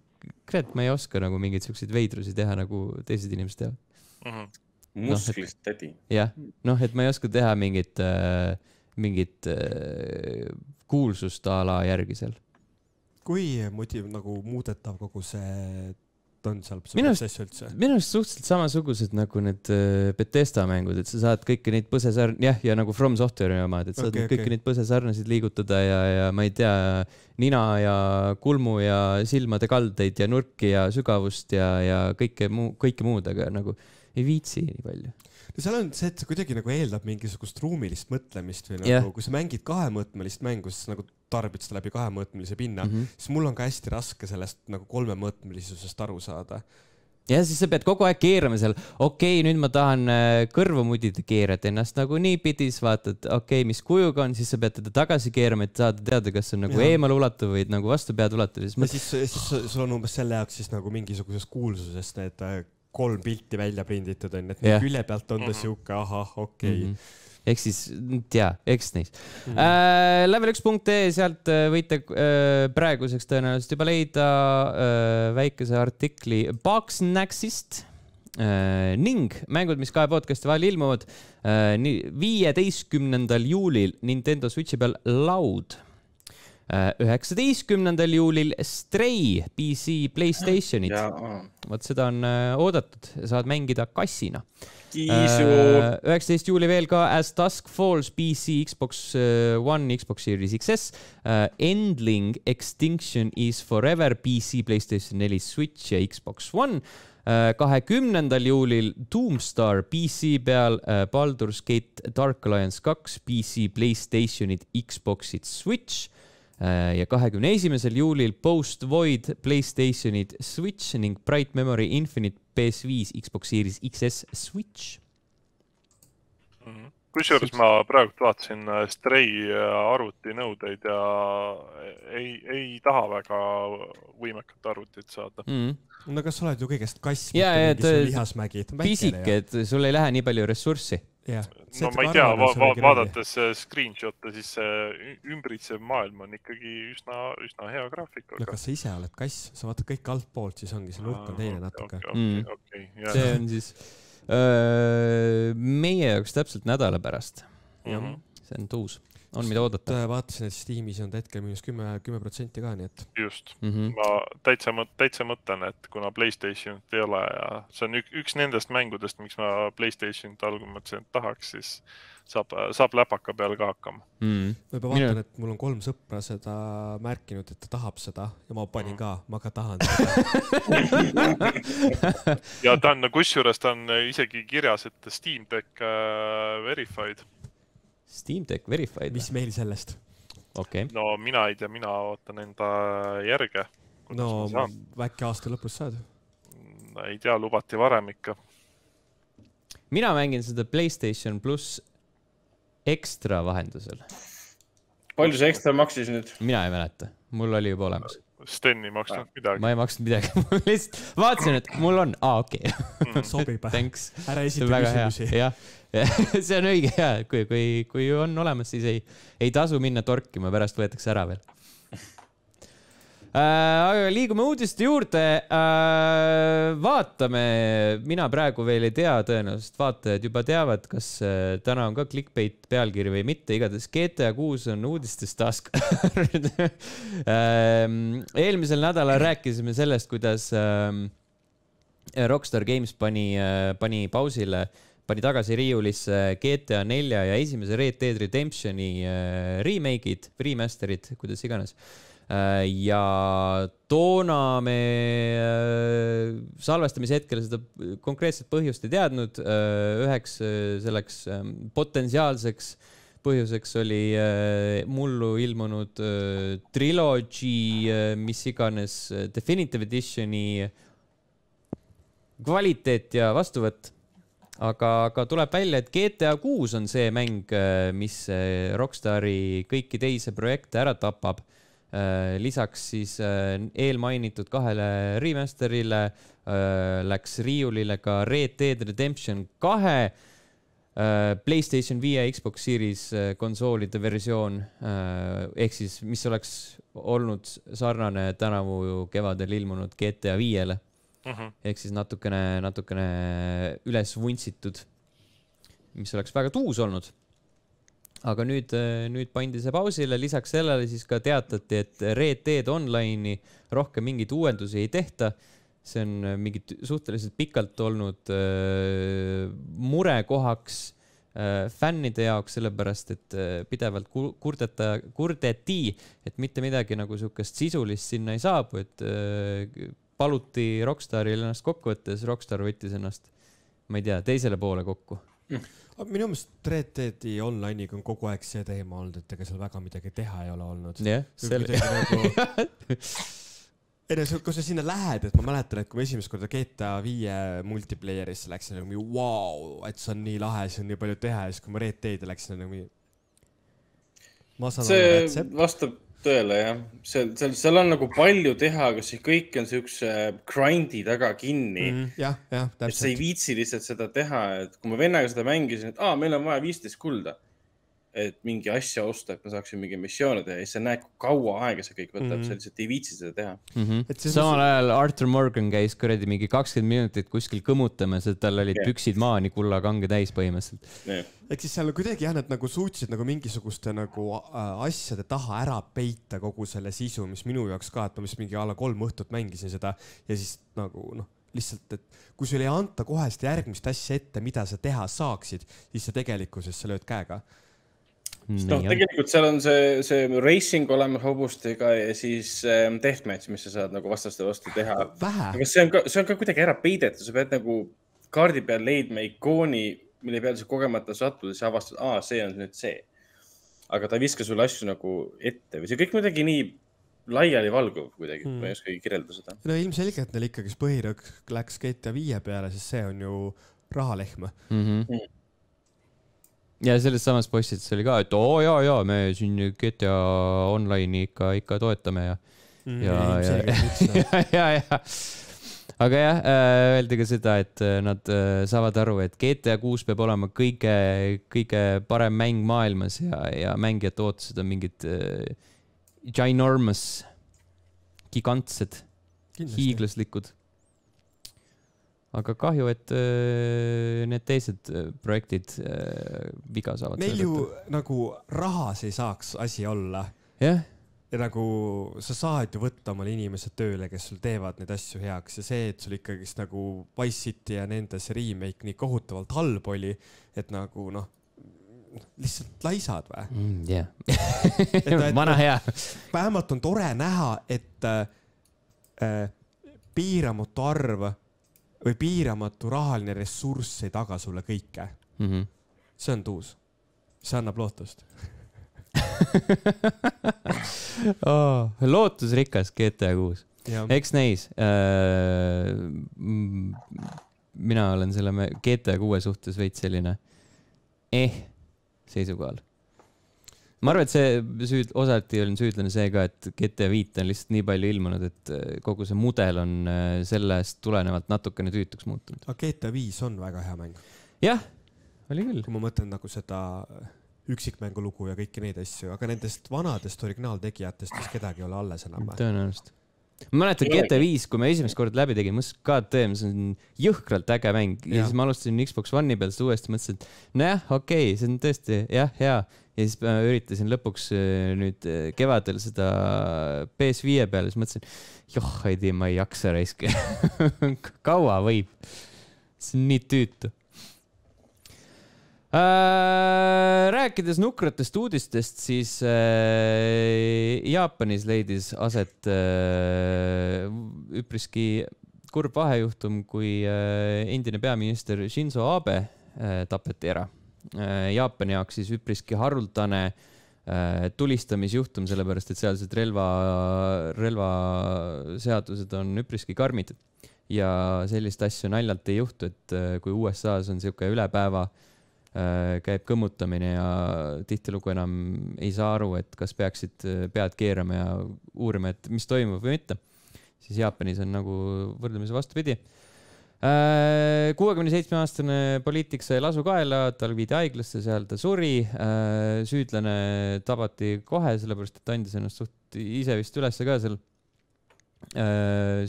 kurat, ma ei oska nagu mingeid siukseid veidrusi teha, nagu teised inimesed teevad mm. -hmm. musklist no, tädi. jah, noh, et ma ei oska teha mingit äh,, mingit äh, kuulsust a la järgi seal. Kui motiv-, nagu muudetav kogu see on seal minu arust, minu arust suhteliselt samasugused nagu need äh, Betesta mängud, et sa saad kõiki neid põsesarn-, jah, ja nagu From Software'i omad, et sa saad okay, kõiki okay. neid põsesarnasid liigutada ja, ja ma ei tea, nina ja kulmu ja silmade kaldeid ja nurki ja sügavust ja, ja kõike muu, kõike muud, aga nagu ei viitsi nii palju no seal on see, et see kuidagi nagu eeldab mingisugust ruumilist mõtlemist või nagu yeah., kui sa mängid kahemõõtmelist mängu, siis nagu tarbid seda läbi kahemõõtmelise pinna mm, -hmm. siis mul on ka hästi raske sellest nagu kolmemõõtmelisusest aru saada ja siis sa pead kogu aeg keerama seal, okei okay,, nüüd ma tahan äh, kõrvu mudida, keerad ennast nagu niipidi, siis vaatad, okei okay,, mis kujuga on, siis sa pead teda tagasi keerama, et saada teada, kas see on nagu eemale ulatuv või nagu vastu pead ulatuv. ja siis, siis sul on umbes selle jaoks siis nagu mingisugusest kuulsusest need äh, kolm pilti välja prinditud on, et yeah. külje pealt on ta mm -hmm. sihuke, ahah, okei okay. mm. -hmm ehk siis tea, eks neist mm. -hmm. Äh, level1.ee, sealt äh, võite äh, praeguseks tõenäoliselt juba leida äh, väikese artikli Bugsnaxist äh, ning mängud, mis kahe podcast'i vahel ilmuvad äh,. viieteistkümnendal juulil Nintendo Switchi peal Loud üheksateistkümnendal juulil Stray PC Playstationit. vot seda on äh, oodatud, saad mängida kassina. Äh, üheksateist juuli veel ka As Dusk Falls PC, Xbox One, Xbox Series XS. Endling Extinction is Forever PC, Playstation neli, Switch ja Xbox One kahekümnendal juulil Doomstar PC peal, Baldur's Gate Dark Alliance kaks PC, Playstationid, Xboxid, Switch Äh, ja kahekümne esimesel juulil Post Void Playstationid Switch ning Bright Memory Infinite PS5 Xbox Series XS Switch -hmm kusjuures ma praegult vaatasin äh, Stray äh, arvutinõudeid ja ei, ei taha väga võimekat arvutit saada mm. -hmm. no aga sa oled ju kõigest kass, mitte mingisugune lihasmägi. pisike, et sul ei lähe nii palju ressurssi no ma ei tea va, va, vaadates screenshot'e, siis see ümbritsev maailm on ikkagi üsna, üsna hea graafik. no kas sa ise oled kass, sa vaatad kõik altpoolt, siis ongi see nurk on teine natuke. Mm. see on siis öö, meie jaoks täpselt nädala pärast. see on tuus on, mida oodata. Äh, vaatasin, et Steamis on ta hetkel miinus kümme, kümme protsenti ka, nii et. just mm, -hmm. ma täitsa, täitsa mõtlen, et kuna Playstationit ei ole ja see on üks, üks nendest mängudest, miks ma Playstationit algul mõtlesin, et tahaks, siis saab, saab läpaka peal ka hakkama mm. -hmm. ma juba vaatan et mul on kolm sõpra seda märkinud, et ta tahab seda ja ma panin mm. ka, ma ka tahan [laughs] seda ja ta on, kusjuures ta on isegi kirjas, et Steam Deck uh, verified Steam Deck Verified. mis meil sellest? okei okay.. no mina ei tea, mina ootan enda järge. no äkki aasta lõpus saad? ei tea, lubati varem ikka. mina mängin seda Playstation pluss ekstra vahendusel. palju see ekstra maksis nüüd? mina ei mäleta, mul oli juba olemas. Sten ei maksnud midagi. ma ei maksnud midagi [laughs] ma lihtsalt vaatasin, et mul on, aa okei okay. Mm. [laughs] sobib. ära esita küsimusi. jah, [laughs] see on õige ja kui, kui, kui on olemas, siis ei, ei tasu minna torkima, pärast võetakse ära veel. Aga liigume uudiste juurde. Äh,. vaatame, mina praegu veel ei tea, tõenäoliselt vaatajad juba teavad, kas äh, täna on ka clickbait pealkiri või mitte, igatahes GTA kuus on uudistes taas [laughs] kord äh, eelmisel nädalal rääkisime sellest, kuidas äh, Rockstar Games pani, äh, pani pausile äh, pani tagasi riiulisse GTA nelja ja esimese Red Dead Redemptioni äh, remake'id, remaster'id, kuidas iganes ja toona me salvestamise hetkel seda konkreetset põhjust ei teadnud. üheks selleks ähm, potentsiaalseks põhjuseks oli mullu ilmunud Trilogy, mis iganes Definitive Editioni kvaliteet ja vastuvõtt aga, aga tuleb välja, et GTA kuus on see mäng, äh, mis äh, Rockstari kõiki teisi projekte ära tapab. Äh, lisaks siis eelmainitud kahele remaster'ile läks riiulile ka Red Dead Redemption kahe Playstation viie ja Xbox Series konsoolide versioon ehk siis, mis oleks olnud sarnane tänavu kevadel ilmunud GTA viiele mm -hmm. ehk siis natukene, natukene üles vuntsitud, mis oleks väga tuus olnud. Aga nüüd, nüüd pandi see pausile, lisaks sellele siis ka teatati, et Red Dead Online'i rohkem mingeid uuendusi ei tehta. See on mingi suhteliselt pikalt olnud äh, murekohaks äh, fännide jaoks, sellepärast et äh, pidevalt kurdeta, kurdeti, et mitte midagi nagu sihukest sisulist sinna ei saabu, et äh, paluti Rockstaril ennast kokku siis Rockstar võttis ennast, ma ei tea, teisele poole kokku mm.. minu meelest Red Deadi online'iga on kogu aeg see teema olnud, et ega seal väga midagi teha ei ole olnud. jah, selle. Nagu... [laughs] ei no kui sa sinna lähed, et ma mäletan, et kui ma esimest korda GTA viie multiplayer'isse läksin, nagu vau, et see on nii lahe, siin on nii palju teha ja siis, kui ma Red Deadi läksin, nagu mingi. see vastab tõele jah, seal, seal, seal on nagu palju teha, aga see kõik on siukse grind'i taga kinni mm,. jah, jah, täpselt. sa ei viitsi lihtsalt seda teha, et kui ma vennaga seda mängisin, et aa, meil on vaja viisteist kulda et mingi asja osta, et ma saaksin mingi missioone teha ja siis sa näed, kui kaua aega see kõik võtab mm, -hmm. sa lihtsalt ei viitsi seda teha mm. -hmm. samal ajal Arthur Morgan käis kuradi mingi kakskümmend minutit kuskil kõmutamas, et tal olid yeah. püksid maani kullakange täis põhimõtteliselt yeah.. ehk siis seal kuidagi jah, nad nagu suutsid nagu mingisuguste nagu äh, asjade taha ära peita kogu selle sisu, mis minu jaoks ka, et ma vist mingi a la kolm õhtut mängisin seda ja siis nagu noh lihtsalt, et kui sulle ei anta kohe seda järgmist asja ette, mida sa teha saaksid, siis sa tegelikkuses sa lööd käega noh, tegelikult seal on see, see racing olemas hobustega ja siis ähm, deathmatch, mis sa saad nagu vastaste vastu teha. aga see on ka, see on ka kuidagi ära peidetud, sa pead nagu kaardi peal leidma ikooni, mille peale sa kogemata satud ja siis avastad, aa, see on nüüd see. aga ta ei viska sulle asju nagu ette või see kõik kuidagi nii laialivalguv kuidagi hmm., ma ei oskagi kirjeldada seda. no ilmselgelt neil ikkagi põhirõhk läks GTA viie peale, sest see on ju rahalehm mm. -hmm. Ja selles samas postitus oli ka, et oo jaa, jaa, me siin GTA Online'i ikka, ikka toetame ja mm,, ja, ja, [laughs] ja, ja, ja. Aga jah äh,, öeldi ka seda, et äh, nad äh, saavad aru, et GTA kuus peab olema kõige, kõige parem mäng maailmas ja, ja mängijate ootused on mingid äh, ginormous, gigantsed, hiiglaslikud aga kahju, et äh, need teised äh, projektid äh, viga saavad. Neil ju nagu rahas ei saaks asi olla. jah. ja nagu sa saad ju võtta omale inimesed tööle, kes sul teevad neid asju heaks ja see, et sul ikkagist nagu Wise City ja nende see remake nii kohutavalt halb oli, et nagu noh lihtsalt laisad või mm,? jah [laughs] yeah. [laughs] vana hea. vähemalt on tore näha, et äh, piiramatu arv või piiramatu rahaline ressurss ei taga sulle kõike mm. -hmm. see on tuus, see annab lootust [laughs] oh, lootusrikas GTA kuus, eks näis äh,. mina olen selle GTA kuue suhtes veits selline eh seisukohal ma arvan, et see süüd, osati on süüdlane see ka, et GTA viite on lihtsalt nii palju ilmunud, et äh, kogu see mudel on äh, sellest tulenevalt natukene tüütuks muutunud. aga GTA viis on väga hea mäng. jah, oli küll. kui ma mõtlen nagu seda üksikmängulugu ja kõiki neid asju, aga nendest vanadest originaaltegijatest vist kedagi ei ole alles enam tõenäoliselt ma mäletan GTA viis, kui me esimest korda läbi tegime, mõtlesin, et god damn, see on jõhkralt äge mäng ja, ja siis ma alustasin Xbox One'i peal seda uuesti, mõtlesin, et nojah, okei okay,, see on tõesti jah, hea ja siis üritasin lõpuks äh, nüüd äh, kevadel seda PS5 peale, siis mõtlesin, joh, ei tea, ma ei jaksa raisk [laughs] kaua võib? see on nii tüütu. Äh, rääkides nukratest uudistest, siis äh, Jaapanis leidis aset äh, üpriski kurb vahejuhtum, kui äh, endine peaminister Shinzo Abe tapeti ära. Jaapani jaoks siis üpriski haruldane äh, tulistamisjuhtum, sellepärast et sealsed relva, relvaseadused on üpriski karmid ja sellist asja naljalt ei juhtu, et äh, kui USA-s on niisugune üle päeva äh, Äh, käib kõmmutamine ja tihtilugu enam ei saa aru, et kas peaksid äh, pead keerama ja uurima, et mis toimub või mitte. siis Jaapanis on nagu võrdlemisi vastupidi. Äh, kuuekümne seitsme aastane poliitik sai lasu kaela, tal viidi haiglasse, seal ta suri. süüdlane tabati kohe, sellepärast et andis ennast suht ise vist ülesse ka seal.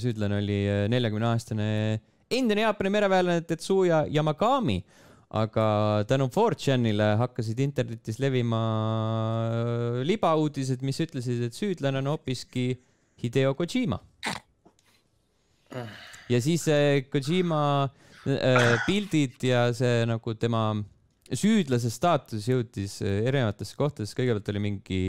süüdlane oli neljakümne aastane endine Jaapani mereväelane Tetsuya Yamakami aga tänu 4chanile hakkasid internetis levima äh, libauudised, mis ütlesid, et süüdlane on hoopiski Hideo Kojima. Ja siis see Kojima äh, pildid ja see nagu tema süüdlase staatus jõudis äh, erinevatesse kohtadesse, kõigepealt oli mingi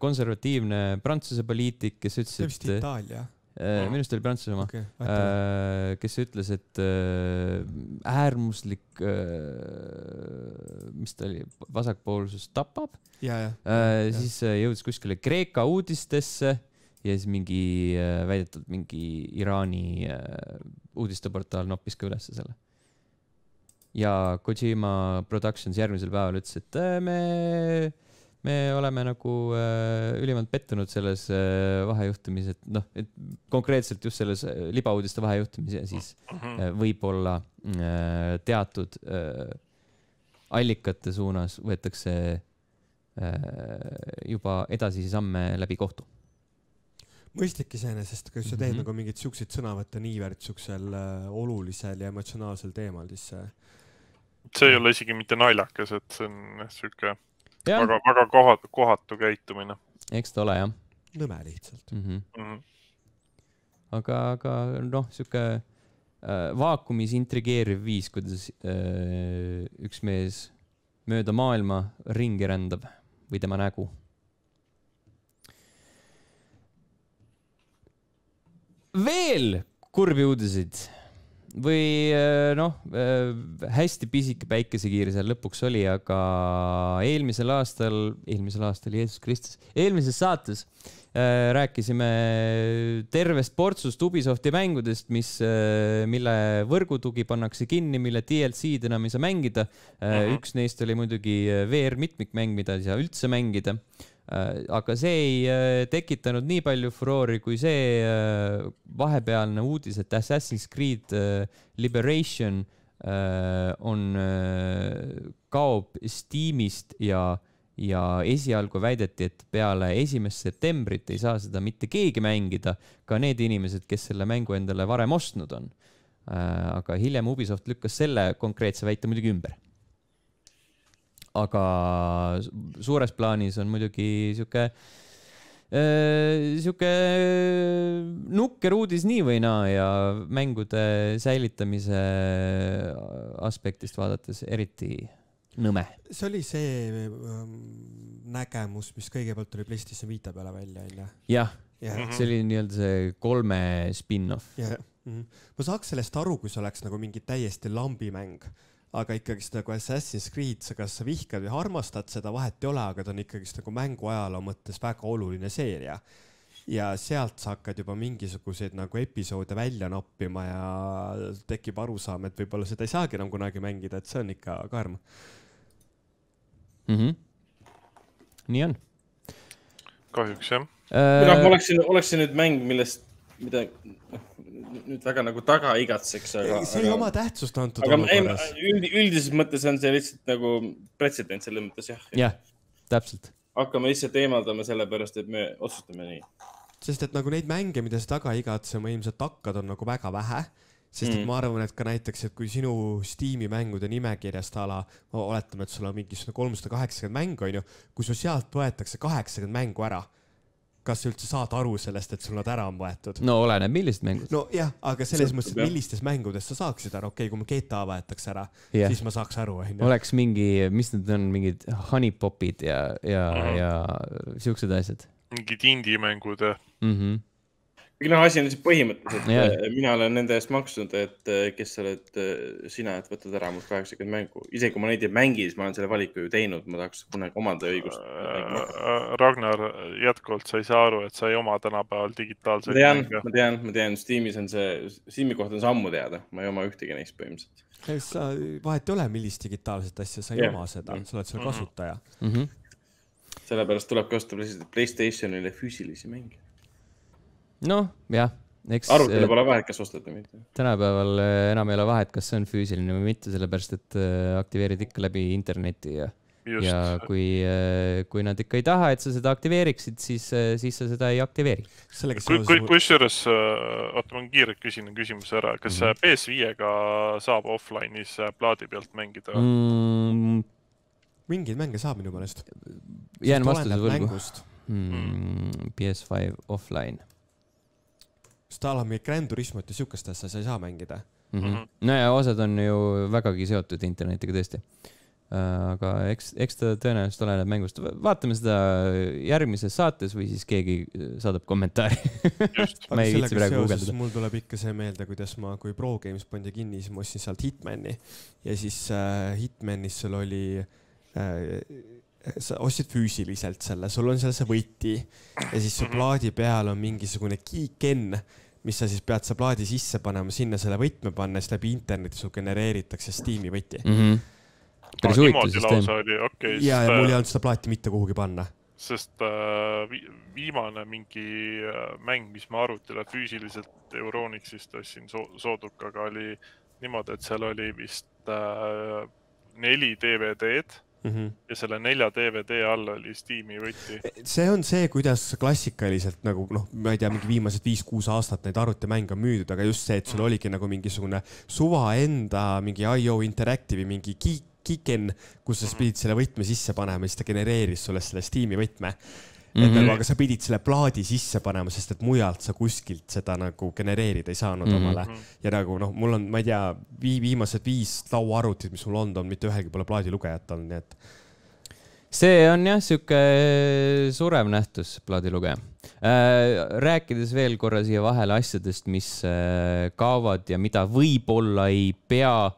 konservatiivne Prantsuse poliitik, kes ütles, et. vist Itaalia. minu arust oli Prantsusmaa. Okay,, kes ütles, et äärmuslik, mis ta oli, vasakpoolsus tapab. siis jõudis kuskile Kreeka uudistesse ja siis mingi väidetavalt mingi Iraani uudisteportaal noppis ka ülesse selle. ja Kojima Productions järgmisel päeval ütles, et me me oleme nagu äh, ülimalt pettunud selles äh, vahejuhtumis, et noh, et konkreetselt just selles äh, libauudiste vahejuhtumis ja siis äh, võib-olla äh, teatud äh, allikate suunas võetakse äh, juba edasisi samme läbi kohtu. Mõistlik iseenesest, kui sa teed mm -hmm. nagu mingeid siukseid sõnavõtte niivõrd siuksel äh, olulisel ja emotsionaalsel teemal, siis see. see ei ole isegi mitte naljakas, et see on sihuke väga, väga kohatu, kohatu käitumine. eks ta ole jah. nõme lihtsalt mm. -hmm. Mm -hmm. aga, aga noh, sihuke äh, vaakumis intrigeeriv viis, kuidas äh, üks mees mööda maailma ringi rändab või tema nägu. Veel kurbi uudiseid või äh, noh, äh, hästi pisike päikesekiir seal lõpuks oli, aga eelmisel aastal, eelmisel aastal Jeesus Kristus, eelmises saates äh, rääkisime tervest portsust Ubisofti mängudest, mis äh,, mille võrgutugi pannakse kinni, mille DLC-d enam ei saa mängida äh,. Uh -huh. üks neist oli muidugi VR mitmikmäng, mida ei saa üldse mängida äh, Äh, aga see ei äh, tekitanud nii palju furoori kui see äh, vahepealne uudis, et Assassin's Creed Liberation on, kaob Steamist ja, ja esialgu väideti, et peale esimest septembrit ei saa seda mitte keegi mängida, ka need inimesed, kes selle mängu endale varem ostnud on. aga hiljem Ubisoft lükkas selle konkreetse väite muidugi ümber aga suures plaanis on muidugi sihuke äh, sihuke nukker uudis nii või naa ja mängude säilitamise aspektist vaadates eriti nõme. see oli see ähm, nägemus, mis kõigepealt tuli PlayStation Vita peale välja, onju. jah ja. mm, -hmm. see oli nii-öelda see kolme spin-off. jah, mhm. ma saaks sellest aru, kui see oleks nagu mingi täiesti lambimäng aga ikkagist nagu Assassin's Creed, sa kas sa vihkad või armastad seda, vahet ei ole, aga ta on ikkagist nagu mänguajaloo mõttes väga oluline seeria. ja sealt sa hakkad juba mingisuguseid nagu episoode välja noppima ja tekib arusaam, et võib-olla seda ei saagi enam kunagi mängida, et see on ikka karm mm. -hmm. nii on. kahjuks jah äh.... noh, ma oleksin, oleksin nüüd mäng, millest, mida noh nüüd väga nagu taga igatseks, aga. see ei oma tähtsust antud aga olukorras. üld, üldises mõttes on see lihtsalt nagu pretsedent selles mõttes jah. jah, täpselt. hakkame lihtsalt eemaldama sellepärast, et me otsustame nii. sest et nagu neid mänge, mida sa taga igatsema ilmselt hakkad, on nagu väga vähe sest et mm. ma arvan, et ka näiteks, et kui sinu Steam'i mängude nimekirjast a la, oletame, et sul on mingisugune kolmsada kaheksakümmend mängu, onju, kui sul sealt võetakse kaheksakümmend mängu ära kas sa üldse saad aru sellest, et sul nad ära on võetud? no oleneb, millised mängud. nojah, aga selles mõttes, et millistes mängudes sa saaksid aru, okei okay,, kui mul GTA võetakse ära, jah, siis ma saaks aru, onju. oleks mingi, mis need on, mingid honeypopid ja, ja Mhm., ja siuksed asjad mingid indie-mängud ja mm. -hmm. noh, asi on lihtsalt põhimõttes, et Jah. yeah. mina olen nende eest maksnud, et eh, kes sa oled eh, sina, et võtad ära mul kaheksakümmend mängu. isegi kui ma neid ei mängi, siis ma olen selle valiku ju teinud, ma tahaks kunagi omada õigust. Äh, Ragnar, jätkuvalt sa ei saa aru, et sa ei oma tänapäeval digitaalseid mänge. ma tean, ma tean, Steamis on see, Steam'i kohta on see ammu teada, ma ei oma ühtegi neist põhimõtteliselt. sa, vahet ei ole, millist digitaalset asja, sa ei Jah. oma seda, sa oled selle Mhm. kasutaja. Mm -hmm. sellepärast tulebki osta lihtsalt Playstationile füüsilisi mänge. noh, jah, eks arvutile äh, pole vahet, kas ostad või mitte. tänapäeval äh, enam ei ole vahet, kas see on füüsiline või mitte, sellepärast et äh, aktiveerid ikka läbi interneti ja, just ja, kui, kui nad ikka ei taha, et sa seda aktiveeriksid, siis, siis sa seda ei aktiveeri kui, kui, kusjuures, oota, ma kiirelt küsin küsimuse ära, kas mm -hmm. PS5-ga saab offline'is plaadi pealt mängida mm.? mm,. mingeid mänge saab minu meelest. jään vastuse võlgu. mängust, Mm, PS5 offline sest a la mingi Grand Turismot ja siukest asja sa ei saa mängida. mm. -hmm. Mhm. no ja osad on ju vägagi seotud internetiga tõesti. aga eks, eks ta tõenäoliselt oleneb mängust. vaatame seda järgmises saates või siis keegi saadab kommentaari. just, ma ei viitsi praegu guugeldada. mul tuleb ikka see meelde, kuidas ma, kui Pro Games pandi kinni, siis ma ostsin sealt Hitmani ja siis äh, Hitmanis sul oli äh, sa ostsid füüsiliselt selle, sul on seal see võti ja siis su Mhm. plaadi peal on mingisugune keygen, mis sa siis pead sa plaadi sisse panema, sinna selle võtme panna, siis läbi interneti sul genereeritakse Steam'i võti. Mhm. päris huvitav süsteem. okay,, ja, ja mul ei sest, olnud seda plaati mitte kuhugi panna. sest äh, vi, viimane mingi äh, mäng, mis ma arvutile füüsiliselt Euronixist ostsin so soodukaga, oli niimoodi, et seal oli vist äh, neli DVD-d Mhm. ja selle nelja DVD all oli Steam'i võti. see on see, kuidas klassikaliselt nagu noh, ma ei tea, mingi viimased viis-kuus aastat neid arvutimänge on müüdud, aga just see, et sul oligi nagu mingisugune suva enda mingi IO Interactive'i mingi ki- kiken, kus sa siis pidid selle võtme sisse panema ja siis ta genereeris sulle selle Steam'i võtme. Et Mhm. nagu, aga sa pidid selle plaadi sisse panema, sest et mujalt sa kuskilt seda nagu genereerida ei saanud Mhm. omale. ja nagu noh, mul on, ma ei tea, vii-, viimased viis lauaarvutit, mis mul olnud on, mitte ühelgi pole plaadilugejat olnud, nii et see on jah, sihuke surev nähtus, plaadilugeja. rääkides veel korra siia vahele asjadest, mis äh, kaovad ja mida võib-olla ei pea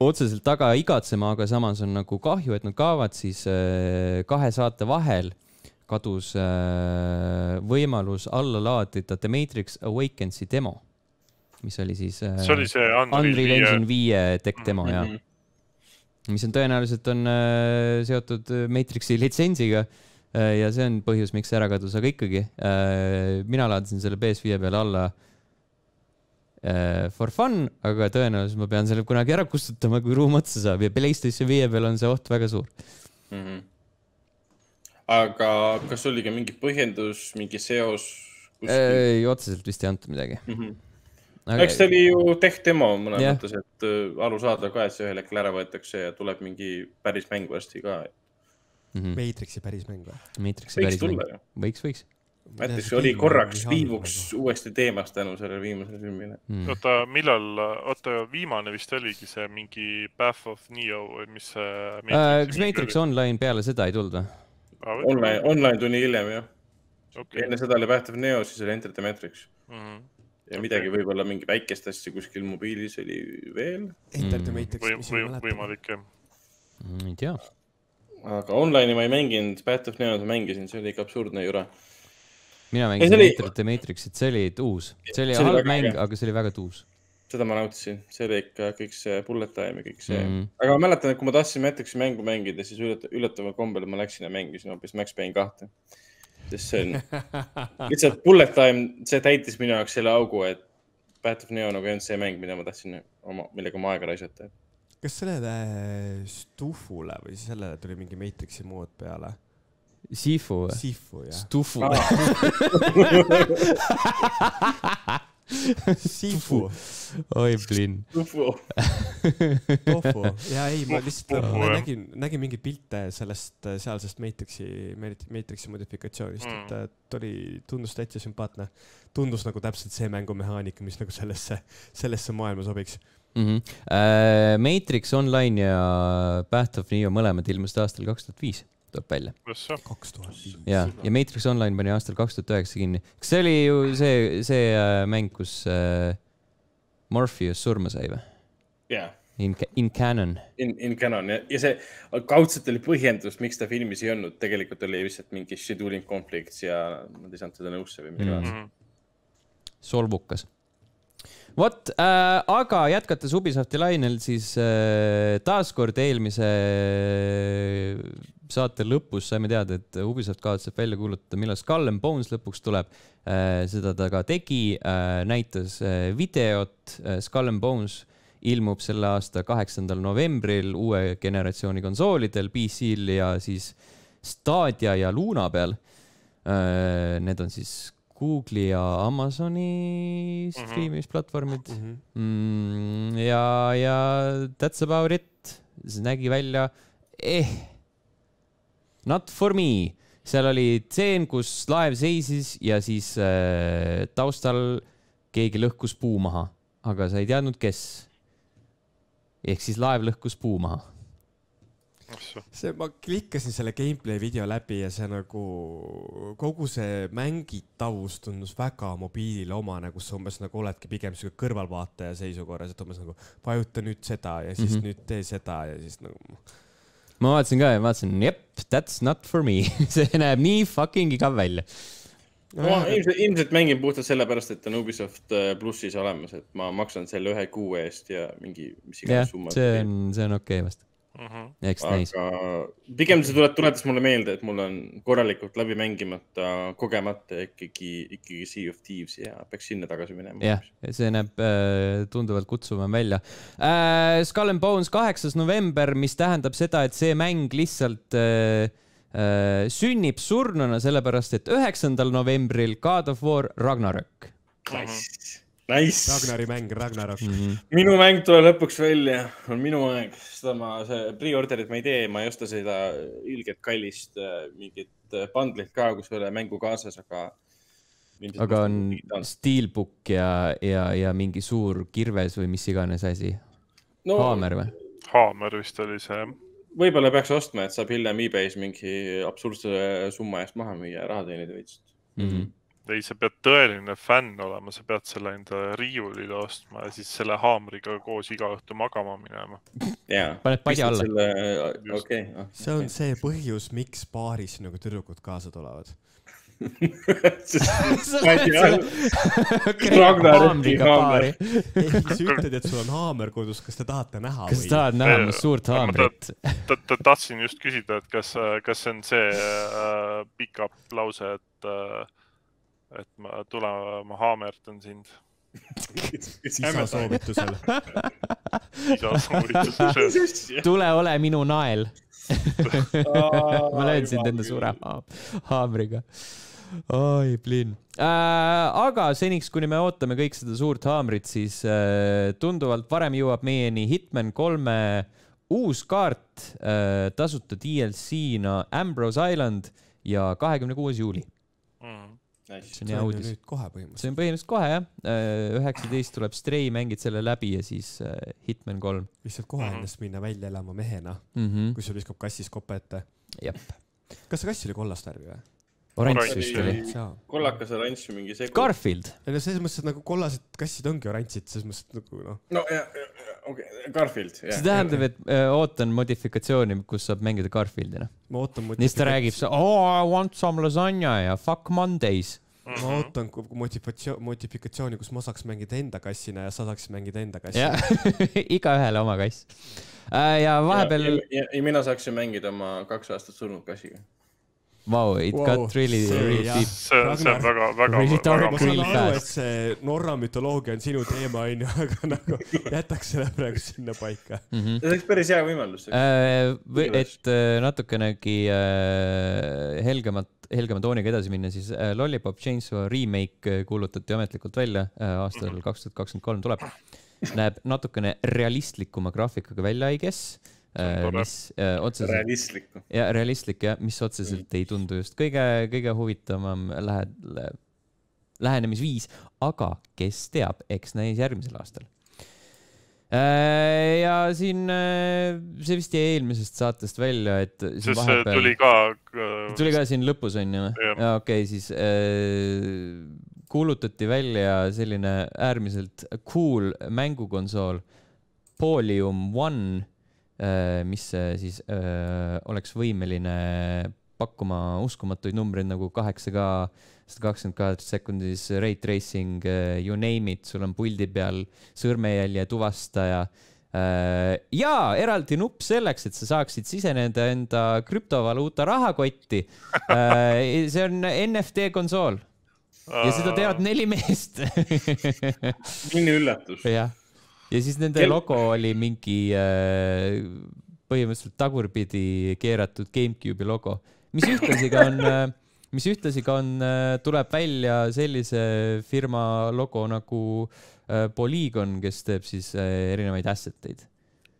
otseselt taga igatsema, aga samas on nagu kahju, et nad kaovad, siis äh, kahe saate vahel kadus äh, võimalus alla laadida The Matrix Awakensi demo, mis oli siis äh, see oli see Unreal Unreal viie, Engine viie tech demo ja Mhm. mis on tõenäoliselt on äh, seotud äh, Matrixi litsentsiga äh, ja see on põhjus, miks see ära kadus, aga ikkagi äh, mina laadisin selle PS5 peale alla äh, for fun, aga tõenäoliselt ma pean selle kunagi ära kustutama, kui ruum otsa saab ja PlayStation viie peal on see oht väga suur. Mhm. Aga kas oli ka mingi põhjendus, mingi seos? ei, otseselt vist ei antud midagi. eks ta oli ju tech demo mõnes Jah. mõttes, et äh, arusaadav ka, et see ühel hetkel ära võetakse ja tuleb mingi päris mäng varsti ka. Mhm. Matrixi päris mäng või? Matrixi päris mäng, võiks, võiks näiteks oli korraks viivuks uuesti teemast tänu sellele viimasele filmile. mm.. oota, millal, oota, viimane vist oligi see mingi Path of Neo või mis see Äh, kas Matrix Online peale seda ei tulnud või? on? Online, online tuli hiljem jah. okei enne, seda oli Path of Neo, siis oli Enter the Matrix Mhm. ja midagi võib-olla mingi väikest asja kuskil mobiilis oli veel. Enter the Mm. Matrix, või, mis või mäleta. võimalik jah. Mm, ei tea. aga online'i ma ei mänginud, Path of Neo'd ma mängisin, see oli ikka absurdne jura. mina mängisin oli- Enter the Matrixit, see oli uus, see oli See oli halb mäng aga see oli väga tuus seda ma nautisin, see oli ikka kõik see bullet time ja kõik see mm. mm.. aga ma mäletan, et kui ma tahtsin Matrixi mängu mängida, siis üllatav, üllataval kombel ma läksin ja mängisin hoopis Max Payne kahte. sest see on [laughs] lihtsalt bullet time, see täitis minu jaoks selle augu, et Path of Neo nagu ei olnud see mäng, mida ma tahtsin oma, millega oma aega raisata. kas sellele Stufule või sellele tuli mingi Matrixi mood peale? Sifu või? Sifu jah. Stufu. [laughs] Sifu, oi, plinn. Ufo. tofu [laughs] ja ei, ma lihtsalt ma nägin, nägin mingeid pilte sellest äh, sealsest Matrixi, Matrixi modifikatsioonist mm., et äh, ta oli, tundus täitsa sümpaatne. tundus nagu täpselt see mängumehaanika, mis nagu sellesse, sellesse maailma sobiks. Mm -hmm. Matrix Online ja Path of Neo mõlemad ilmusid aastal kaks tuhat viis, tuleb välja. kaks tuhat viis. ja, ja Matrix Online pani aastal kaks tuhat üheksa kinni. kas see oli ju see, see äh, mäng, kus äh, Morpheus surma sai või? jaa, In, in canon. in, in canon ja, ja see kaudselt oli põhjendus, miks ta filmis ei olnud, tegelikult oli lihtsalt mingi scheduling conflicts ja nad ei saanud seda nõusse või midagi Mm. mm.. Mhm. solvukas. vot äh,, aga jätkates Ubisofti lainel, siis äh, taaskord eelmise saate lõpus saime teada, et Ubisoft kavatseb välja kuulutada, millal Skull and Bones lõpuks tuleb äh,. seda ta ka tegi äh,, näitas äh, videot Skull and Bones ilmub selle aasta kaheksandal novembril uue generatsiooni konsoolidel, PC-l ja siis Stadia ja Luna peal. Need on siis Google'i ja Amazoni striimimisplatvormid Mhm. mm,. ja, ja that's about it. see nägi välja eh, not for me. seal oli tseen, kus laev seisis ja siis äh, taustal keegi lõhkus puu maha, aga sa ei teadnud, kes. ehk siis laev lõhkus puu maha. see, ma klikkasin selle gameplay video läbi ja see nagu, kogu see mängitavus tundus väga mobiilile omane, kus sa umbes nagu oledki pigem siuke kõrvalvaataja seisukorras, et umbes nagu vajuta nüüd seda ja siis mm. -hmm. nüüd tee seda ja siis nagu. Ma vaatasin ka ja vaatasin, jep, that's not for me. [laughs] see näeb nii fucking igav välja. ma ilmselt, ilmselt mängin puhtalt sellepärast, et on Ubisoft äh, plussis olemas, et ma maksan selle ühe kuu eest ja mingi, mis iganes, summa. see on, see on okei okay vast. Mhm. eks näis. aga pigem see tuleb, tuletas mulle meelde, et mul on korralikult läbi mängimata, kogemata ikkagi, ikkagi Sea of Thieves ja peaks sinna tagasi minema. jah, see näeb äh, tunduvalt kutsuvam välja äh,. Skull and Bones kaheksas november, mis tähendab seda, et see mäng lihtsalt äh, äh, sünnib surnuna, sellepärast et üheksandal novembril God of War Ragnarök Nice, nice. Ragnari mäng, Ragnarok mm. mm. -hmm. minu mäng tuleb lõpuks välja, on minu aeg, seda ma, see pre-order'it ma ei tee, ma ei osta seda ilgelt kallist äh, mingit äh, bundle'it ka, kus ei ole mängu kaasas, aga. aga on Steelbook ja, ja, ja mingi suur kirves või mis iganes asi no, haamer või? haamer vist oli see võib-olla peaks ostma, et saab hiljem e-base mingi absurdse summa eest maha müüa ja raha teenida veits. Mm -hmm. ei, sa pead tõeline fänn olema, sa pead selle enda riiulile ostma ja siis selle haamriga koos iga õhtu magama minema. jaa. Paned padja alla. Just. okei. see on see põhjus, miks baaris nagu tüdrukud kaasa tulevad. Sa ütled, et sul on haamer kodus, kas te tahate näha kas või? tahad näha mu suurt ma haamrit? tahtsin just küsida, et kas, kas see on see äh, pick-up lause, et äh,, et ma tulen, ma haamerdan sind. isa soovitusel. [laughs] isa soovitusel. [laughs] tule ole minu nael. [laughs] ma löön sind enda suure ha haamriga. oi, plinn äh,. aga seniks, kuni me ootame kõik seda suurt haamrit, siis äh, tunduvalt varem jõuab meieni Hitman kolme uus kaart äh, tasuta DLC-na Ambrose Island ja kahekümne kuues juuli. See on hea uudis. nüüd kohe põhimõtteliselt. see on põhimõtteliselt kohe jah, üheksateist tuleb Stray, mängid selle läbi ja siis äh, Hitman kolm lihtsalt kohe Mhm. ennast minna välja elama mehena, mm. -hmm. kui sul viskab kassis kopa ette. jep, kas see kass oli kollast värvi või? Oranž vist oli- kollakas oranž või mingi segu. Garfield, ei no selles mõttes, et nagu kollased kassid ongi oranžid, selles mõttes, et nagu noh, no ja, ja, okei okay., Garfield. see tähendab, et äh, ootan modifikatsiooni, kus saab mängida Garfieldina. ma ootan. siis ta räägib, oh I want some lasagna ja fuck Mondays. Mhm. ma ootan motivatsioon, modifikatsiooni, kus ma saaks mängida enda kassina ja sa saaksid mängida enda kassina. [laughs] igaühele oma kass. ja vahepeal, ja, ja, ja mina saaksin mängida oma kaks aastat surnud kassiga. Vau, it Wow, got really, see really deep. see, see on väga, väga, really dark väga ma saan Real aru, et fast. see Norra mütoloogia on sinu teema, onju, [laughs] aga nagu jätaks selle praegu sinna paika. Mhm. see oleks päris hea võimalus. Äh, et äh, natukenegi äh, helgemat, helgema tooniga edasi minna, siis äh, Lollipop Chainsaw remake äh, kuulutati ametlikult välja äh, aastal kaks tuhat kakskümmend kolm tuleb. näeb natukene realistlikuma graafikaga välja, I guess. Mis äh, otseselt realistlikku. ja realistlik jah, mis otseselt ei tundu just kõige, kõige huvitavam lähe-, lähenemisviis, aga kes teab, eks näis järgmisel aastal. ja siin, see vist jäi eelmisest saatest välja, et siin sest see vahepeal tuli ka. tuli ka siin lõpus on ju? Jah. jaa, okei okay,, siis äh, kuulutati välja selline äärmiselt cool mängukonsool Polium One äh,, mis äh, siis äh, oleks võimeline pakkuma uskumatuid numbreid nagu kaheksa K, sada kakskümmend kaheksa sekundis rate tracing, you name it, sul on puldi peal sõrmejälje tuvastaja Äh, ja eraldi nupp selleks, et sa saaksid siseneda enda krüptovaluuta rahakotti. [laughs] see on NFT konsool ja seda teevad neli meest. milline üllatus. jah, ja siis nende Kel- logo oli mingi äh, põhimõtteliselt tagurpidi keeratud GameCube'i logo, mis ühtlasi ka on, mis ühtlasi ka on, tuleb välja sellise firma logo nagu äh, Polygon, kes teeb siis äh, erinevaid asset eid.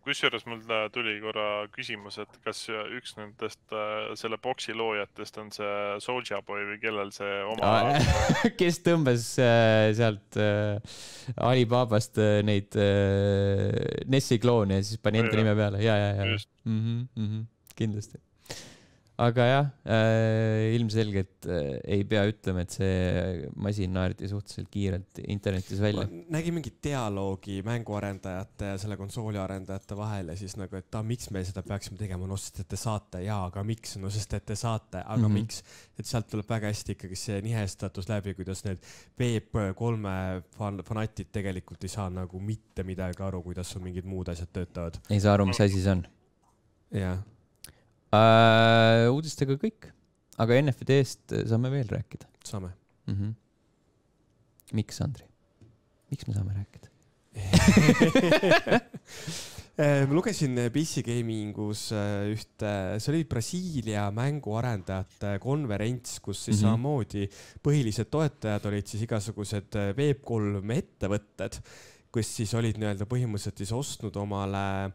Kusjuures mul tuli korra küsimus, et kas üks nendest äh, selle boksi loojatest on see Soulja Boy või kellel see oma [laughs] kes tõmbas äh, sealt äh, Alibabast neid Nessi kloone ja siis pani enda nime peale. Ja, ja, ja mm. -hmm, mm -hmm, kindlasti. Aga jah äh,, ilmselgelt äh, ei pea ütlema, et see masin naerdi suhteliselt kiirelt internetis välja. nägin mingit dialoogi mänguarendajate ja selle konsooli arendajate vahel ja siis nagu, et aa, miks me seda peaksime tegema, no sest et te saate ja, aga miks, no sest et te saate, aga mm. -hmm. miks. et sealt tuleb väga hästi ikkagi see nihestatus läbi, kuidas need Web3 fan-, fanatid tegelikult ei saa nagu mitte midagi aru, kuidas sul mingid muud asjad töötavad. ei saa aru, mis asi see on jah, äh,. uudistega kõik, aga NFT-st saame veel rääkida saame. mm. -hmm. miks, Andri? miks me saame rääkida? [laughs] Eh, ma lugesin PC Gamingus ühte, see oli Brasiilia mänguarendajate konverents, kus siis mm -hmm. samamoodi põhilised toetajad olid siis igasugused eh, Web3 ettevõtted, kes siis olid nii-öelda põhimõtteliselt siis ostnud omale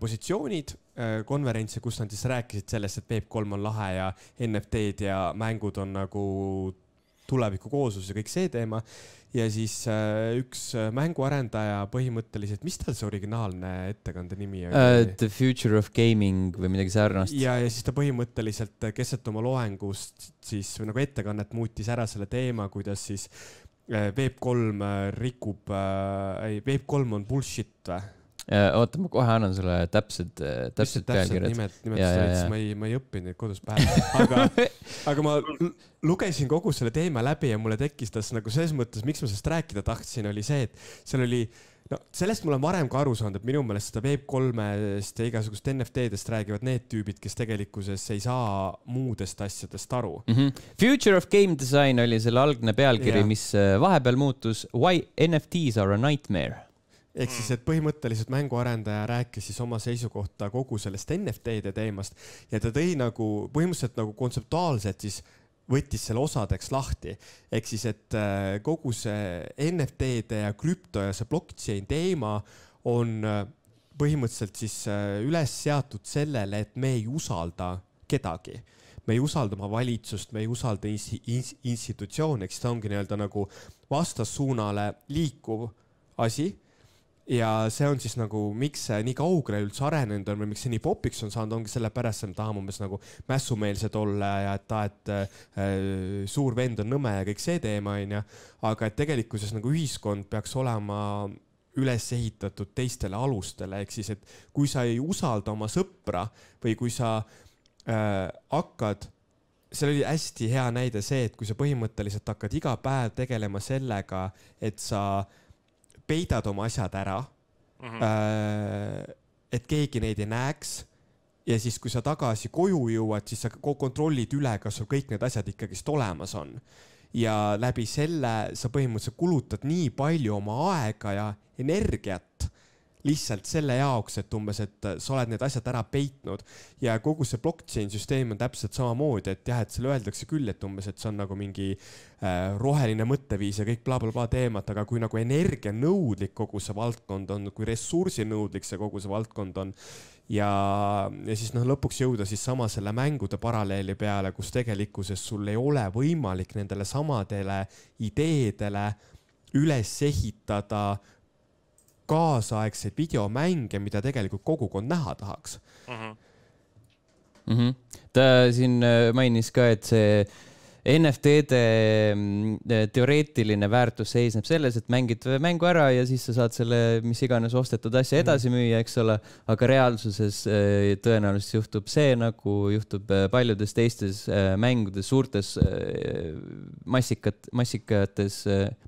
positsioonid eh, konverentsi, kus nad siis rääkisid sellest, et Web3 on lahe ja NFT-d ja mängud on nagu tuleviku kooslus ja kõik see teema ja siis äh, üks äh, mänguarendaja põhimõtteliselt, mis tal see originaalne ettekande nimi oli Uh, the future of gaming või midagi sarnast. ja, ja siis ta põhimõtteliselt äh, keset oma loengust siis või nagu ettekannet muutis ära selle teema, kuidas siis äh, Web3 äh, rikub äh,, ei Web3 on bullshit või? oota, ma kohe annan sulle täpsed, täpsed pealkirjad. nimed, ja, olid, siis ma ei, ma ei õppinud neid kodus pähe, aga, [laughs] aga ma lugesin kogu selle teema läbi ja mulle tekkis nagu selles mõttes, miks ma sellest rääkida tahtsin, oli see, et seal oli no sellest ma olen varem ka aru saanud, et minu meelest seda Web3-st ja igasugust NFT-dest räägivad need tüübid, kes tegelikkuses ei saa muudest asjadest aru. Mm -hmm. Future of game design oli selle algne pealkiri Jah. mis äh, vahepeal muutus Why NFTs are a nightmare. Ehk siis, et põhimõtteliselt mänguarendaja rääkis siis oma seisukohta kogu sellest NFT-de teemast ja ta tõi nagu põhimõtteliselt nagu kontseptuaalselt siis võttis selle osadeks lahti. ehk siis, et äh, kogu see NFT-de ja krüpto ja see blockchain teema on äh, põhimõtteliselt siis äh, üles seatud sellele, et me ei usalda kedagi. Me ei usalda oma valitsust, me ei usalda insti- ins- institutsioone, eks ta ongi nii-öelda nagu vastassuunale liikuv asi ja see on siis nagu, miks see nii kaugele üldse arenenud on või miks see nii popiks on saanud, ongi sellepärast, et me tahame umbes nagu mässumeelsed olla ja et aa, et äh, suur vend on nõme ja kõik see teema onju. aga et tegelikkuses nagu ühiskond peaks olema üles ehitatud teistele alustele, ehk siis, et kui sa ei usalda oma sõpra või kui sa äh, hakkad seal oli hästi hea näide see, et kui sa põhimõtteliselt hakkad iga päev tegelema sellega, et sa peidad oma asjad ära mm, -hmm. et keegi neid ei näeks ja siis, kui sa tagasi koju jõuad, siis sa kontrollid üle, kas sul kõik need asjad ikkagist olemas on. ja läbi selle sa põhimõtteliselt kulutad nii palju oma aega ja energiat lihtsalt selle jaoks, et umbes, et sa oled need asjad ära peitnud. Ja kogu see blockchain süsteem on täpselt samamoodi, et jah, et seal öeldakse küll, et umbes, et see on nagu mingi äh, roheline mõtteviis ja kõik blablabla bla, bla teemat, aga kui nagu energianõudlik kogu see valdkond on, kui ressursinõudlik see kogu see valdkond on ja, ja siis noh, lõpuks jõuda siis sama selle mängude paralleeli peale, kus tegelikkuses sul ei ole võimalik nendele samadele ideedele üles ehitada kaasaegseid videomänge, mida tegelikult kogukond näha tahaks mm. -hmm. Mm -hmm. ta siin äh, mainis ka, et see NFT-de mm, teoreetiline väärtus seisneb selles, et mängid mängu ära ja siis sa saad selle mis iganes ostetud asja mhm. edasi müüa, eks ole. aga reaalsuses äh, tõenäoliselt juhtub see, nagu juhtub äh, paljudes teistes äh, mängudes, suurtes massikat, massikates,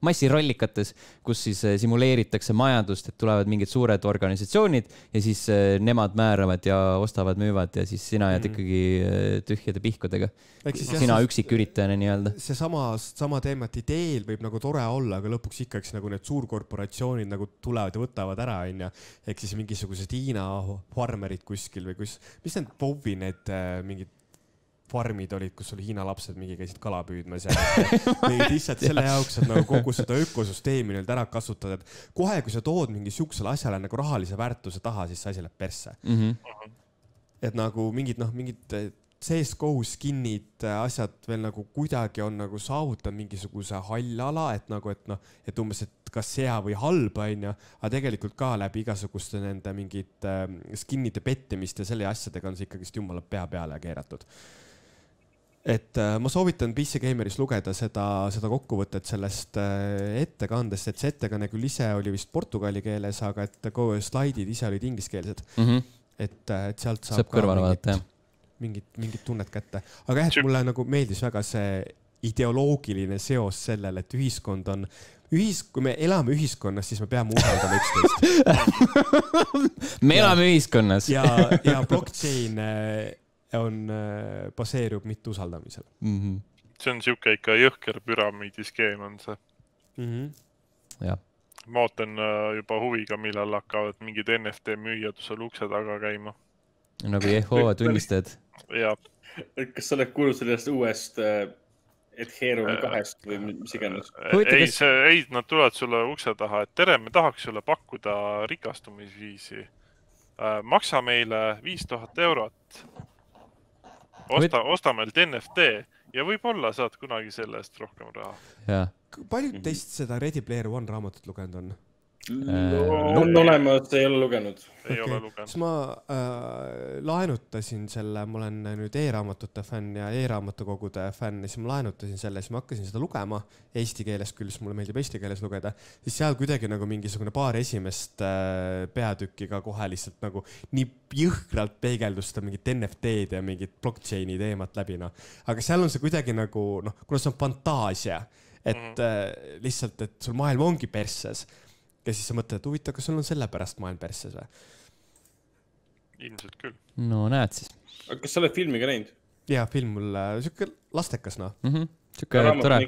massirollikates, kus siis simuleeritakse majandust, et tulevad mingid suured organisatsioonid ja siis nemad määravad ja ostavad, müüvad ja siis sina jääd mm. ikkagi tühjade pihkudega. sina üksik üritajana inimene nii-öelda. seesama, sama teema, et ideel võib nagu tore olla, aga lõpuks ikkagi nagu need suurkorporatsioonid nagu tulevad ja võtavad ära, onju. ehk siis mingisugused Hiina farmerid kuskil või kus, mis need Bovi need äh, mingid farmid olid, kus oli Hiina lapsed mingi käisid kala püüdmas [laughs] ja lihtsalt selle jaoks, et nagu kogu seda ökosüsteemi nii-öelda ära kasutada, et kohe, kui sa tood mingi siuksele asjale nagu rahalise väärtuse taha, siis see asi läheb persse mm. -hmm. et nagu mingid noh, mingid CSGO skin'id, asjad veel nagu kuidagi on nagu saavutanud mingisuguse hall-ala, et nagu, et noh, et umbes, et kas hea või halb, onju, aga tegelikult ka läbi igasuguste nende mingite äh, skin'ide pettimiste ja selle asjadega on see ikkagist jumala pea peale keeratud et äh, ma soovitan PC Gameris lugeda seda, seda kokkuvõtet sellest äh, ettekandest, et see ettekanne küll ise oli vist portugali keeles, aga et slaidid ise olid ingliskeelsed mm. -hmm. et, äh, et sealt saab. saab kõrvale vaadata, jah mingit, mingit tunnet kätte. aga jah, et mulle nagu meeldis väga see ideoloogiline seos sellele, et ühiskond on ühis-, kui me elame ühiskonnas, siis me peame usaldama üksteist [laughs] me elame ühiskonnas ja, ja blockchain äh, on, äh, baseerub mitteusaldamisel mm. -hmm. see on sihuke ikka jõhker püramiidiskeem on see mm. -hmm. jah. ma ootan äh, juba huviga, millal hakkavad mingid NFT müüjad sul ukse taga käima. nagu Jehova tunnistajad. Kas sa oled kuulnud sellest uuest äh, Ethereumi äh, kahest või mis iganes? Äh, ei, see, ei, nad tulevad sulle ukse taha, et tere, me tahaks sulle pakkuda rikastumisviisi. maksa meile viis tuhat eurot. osta, osta meilt NFT ja võib-olla saad kunagi selle eest rohkem raha. paljud teist seda Ready Player One raamatut lugenud on? No, on olemas, ei ole lugenud. ei okay. ole lugenud. siis ma äh, laenutasin selle, ma olen nüüd e-raamatute fänn ja e-raamatukogude fänn siis ma laenutasin selle, siis ma hakkasin seda lugema eesti keeles küll, sest mulle meeldib eesti keeles lugeda. siis seal kuidagi nagu mingisugune paar esimest äh, peatükki ka kohe lihtsalt nagu nii jõhkralt peegeldus seda mingit NFT-d ja mingit blockchain'i teemat läbi noh. aga seal on see kuidagi nagu noh, kuna see on fantaasia, et mm -hmm. äh, lihtsalt, et sul maailm ongi persses ja siis sa mõtled, et huvitav, kas sul on sellepärast maailm persses või? ilmselt küll. no näed siis. aga kas sa oled filmi ka näinud? jaa, film mul, siuke lastekas noh mm -hmm.. siuke tore.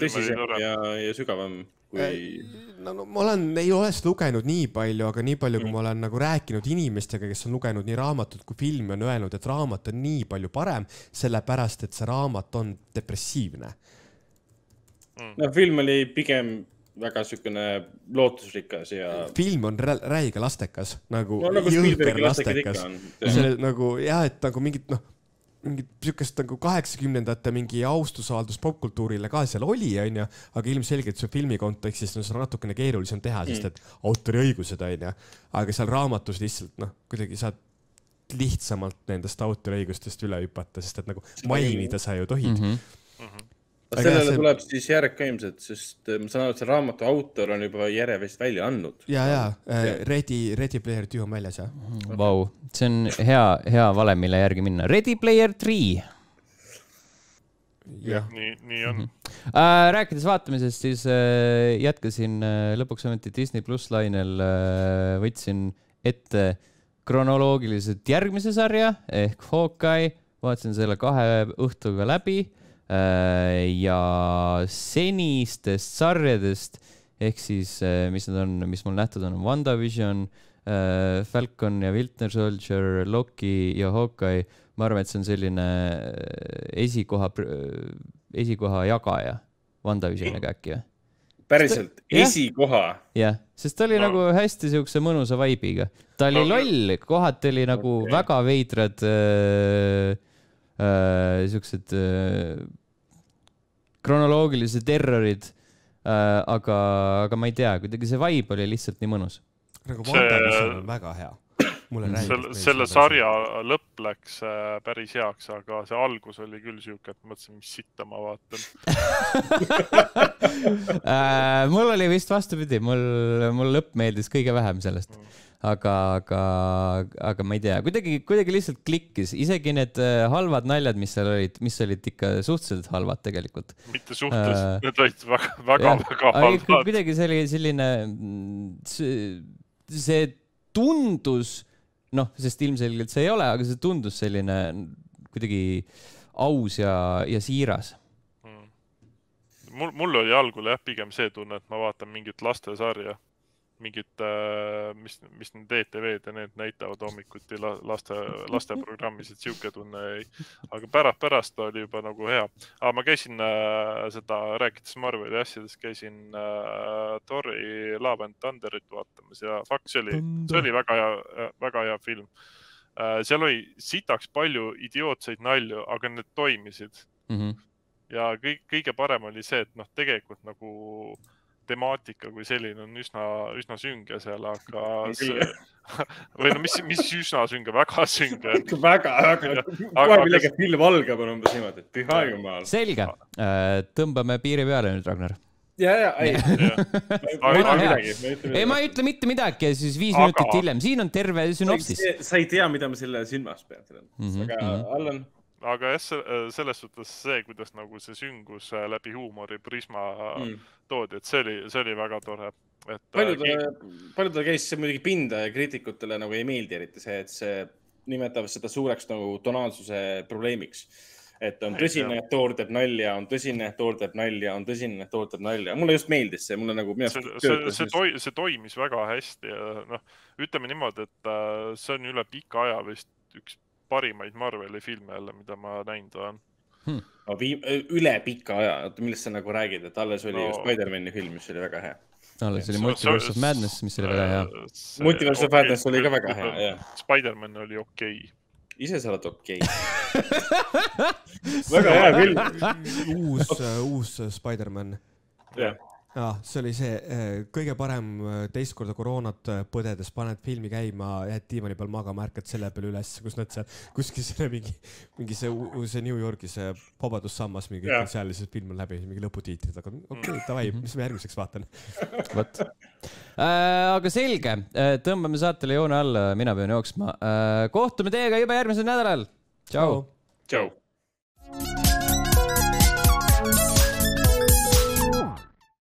tõsisem ja, ja sügavam kui. Äh, no, no ma olen, ei ole seda lugenud nii palju, aga nii palju, kui ma olen nagu rääkinud inimestega, kes on lugenud nii raamatut kui filmi, on öelnud, et raamat on nii palju parem, sellepärast et see raamat on depressiivne mm.. no film oli pigem väga siukene lootusrikas ja. film on räige lastekas nagu no,. nagu jõhker lastekas. see nagu ja, et nagu mingit noh, mingit siukest nagu kaheksakümnendate mingi austusavaldus popkultuurile ka seal oli, onju, aga ilmselgelt see filmi kontekstis on seda natukene keerulisem teha, sest mm. et autoriõigused, onju. aga seal raamatus lihtsalt noh, kuidagi saad lihtsamalt nendest autoriõigustest üle hüpata, sest et nagu mainida sa ju tohid mm. -hmm. Mm -hmm sellele see... tuleb siis järg ka ilmselt, sest äh, ma saan aru, et see raamatu autor on juba järje vist välja andnud. ja, ja äh, Ready, Ready Player Two on väljas jah. Vau, see on hea, hea valem, mille järgi minna. Ready Player Three. jah, nii, nii on mm. -hmm. Äh, rääkides vaatamisest, siis äh, jätkasin äh, lõpuks ometi Disney pluss lainel äh,, võtsin ette kronoloogiliselt järgmise sarja ehk Hawkeye, vaatasin selle kahe õhtuga läbi ja senistest sarjadest ehk siis, mis need on, mis mul nähtud on, WandaVision, Falcon ja Winter Soldier, Loki ja Hawkeye, ma arvan, et see on selline äh, esikoha, esikoha jagaja WandaVisioniga äkki või? päriselt, esikoha. jah, sest ta oli No. nagu hästi siukse mõnusa vibe'iga. ta oli No, loll, kohati oli nagu okay. väga veidrad äh, äh, siuksed äh, kronoloogilised terrorid äh,. aga, aga ma ei tea, kuidagi see vibe oli lihtsalt nii mõnus. nagu See- WandaVision on väga hea. Mulle selle, selle sarja lõpp läks äh, päris heaks, aga see algus oli küll siuke, et mõtlesin, mis sitta ma vaatan. [laughs] äh, mul oli vist vastupidi, mul, mul lõpp meeldis kõige vähem sellest. aga, aga, aga ma ei tea, kuidagi, kuidagi lihtsalt klikkis, isegi need äh, halvad naljad, mis seal olid, mis olid ikka suhteliselt halvad tegelikult. mitte suhtes Äh,, need olid väga, väga, väga halvad. kuidagi see oli selline, see tundus, noh, sest ilmselgelt see ei ole, aga see tundus selline kuidagi aus ja, ja siiras. Mm. mul, mul oli algul jah, pigem see tunne, et ma vaatan mingit lastesarja, mingit, mis, mis need ETV-d ja need näitavad hommikuti la, laste, lasteprogrammis, et sihuke tunne jäi. aga pärast, pärast oli juba nagu hea. aga ma käisin äh, seda, rääkides Marveli asjadest, käisin äh, Thor'i Love and Thunderit vaatamas ja fakt, see oli, see oli väga hea, väga hea film äh,. seal oli sitaks palju idiootseid nalju, aga need toimisid Mm -hmm. ja kõik, kõige parem oli see, et noh, tegelikult nagu temaatika kui selline on üsna, üsna sünge seal, aga see, [laughs] või no mis, mis üsna sünge, väga sünge. [laughs] väga, väga, kohe millega film algab, on umbes niimoodi, et püha jumal. selge, tõmbame piiri peale nüüd, Ragnar. ja, ja, ei, ma ei Väga ütle hea. midagi. ei, ma ei ütle mitte midagi ja siis viis Aga- minutit hiljem, siin on terve sünopsis. sa ei tea, mida ma selle silmas pean. Mhm, aga mhm. Allan, aga jah, selles suhtes see, kuidas nagu see süngus äh, läbi huumori prisma mm. toodi, et see oli, see oli väga tore. äh, paljudele, paljudele käis see muidugi pinda ja kriitikutele nagu ei meeldi eriti see, et see nimetavad seda suureks nagu tonaalsuse probleemiks. et on tõsine, et Thor teeb nalja, on tõsine, et Thor teeb nalja, on tõsine, et Thor teeb nalja. mulle just meeldis see, mulle nagu see, see, see toi-, see toimis väga hästi ja noh, ütleme niimoodi, et äh, see on üle pika aja vist üks parimaid Marveli filme jälle, mida ma näinud olen. no, viim-, üle pika aja, oota, millest sa nagu räägid, et alles oli ju No. Spider-man'i film, mis oli väga hea. alles oli Multiverse of Madness, mis oli väga hea. Multiverse of Madness oli ka väga hea, jah.. Spider-man oli okei okay.. ise sa oled okei okay. [laughs] väga hea film. uus, uus Spider-man. jah, ah,. see oli see kõige parem äh, teist korda koroonat äh, põdedes paned filmi käima, jääd diivani peal magama, ärkad selle peale üles, kus nad seal kuskil selle mingi, mingi see, see New Yorgi see Vabadussammas mingi Jah. seal ja siis film on läbi, mingi lõputiitrid, aga okei okay,, davai, mis ma järgmiseks vaatan. vot. aga selge, tõmbame saatele joone alla, mina pean jooksma. kohtume teiega juba järgmisel nädalal. tšau. tšau.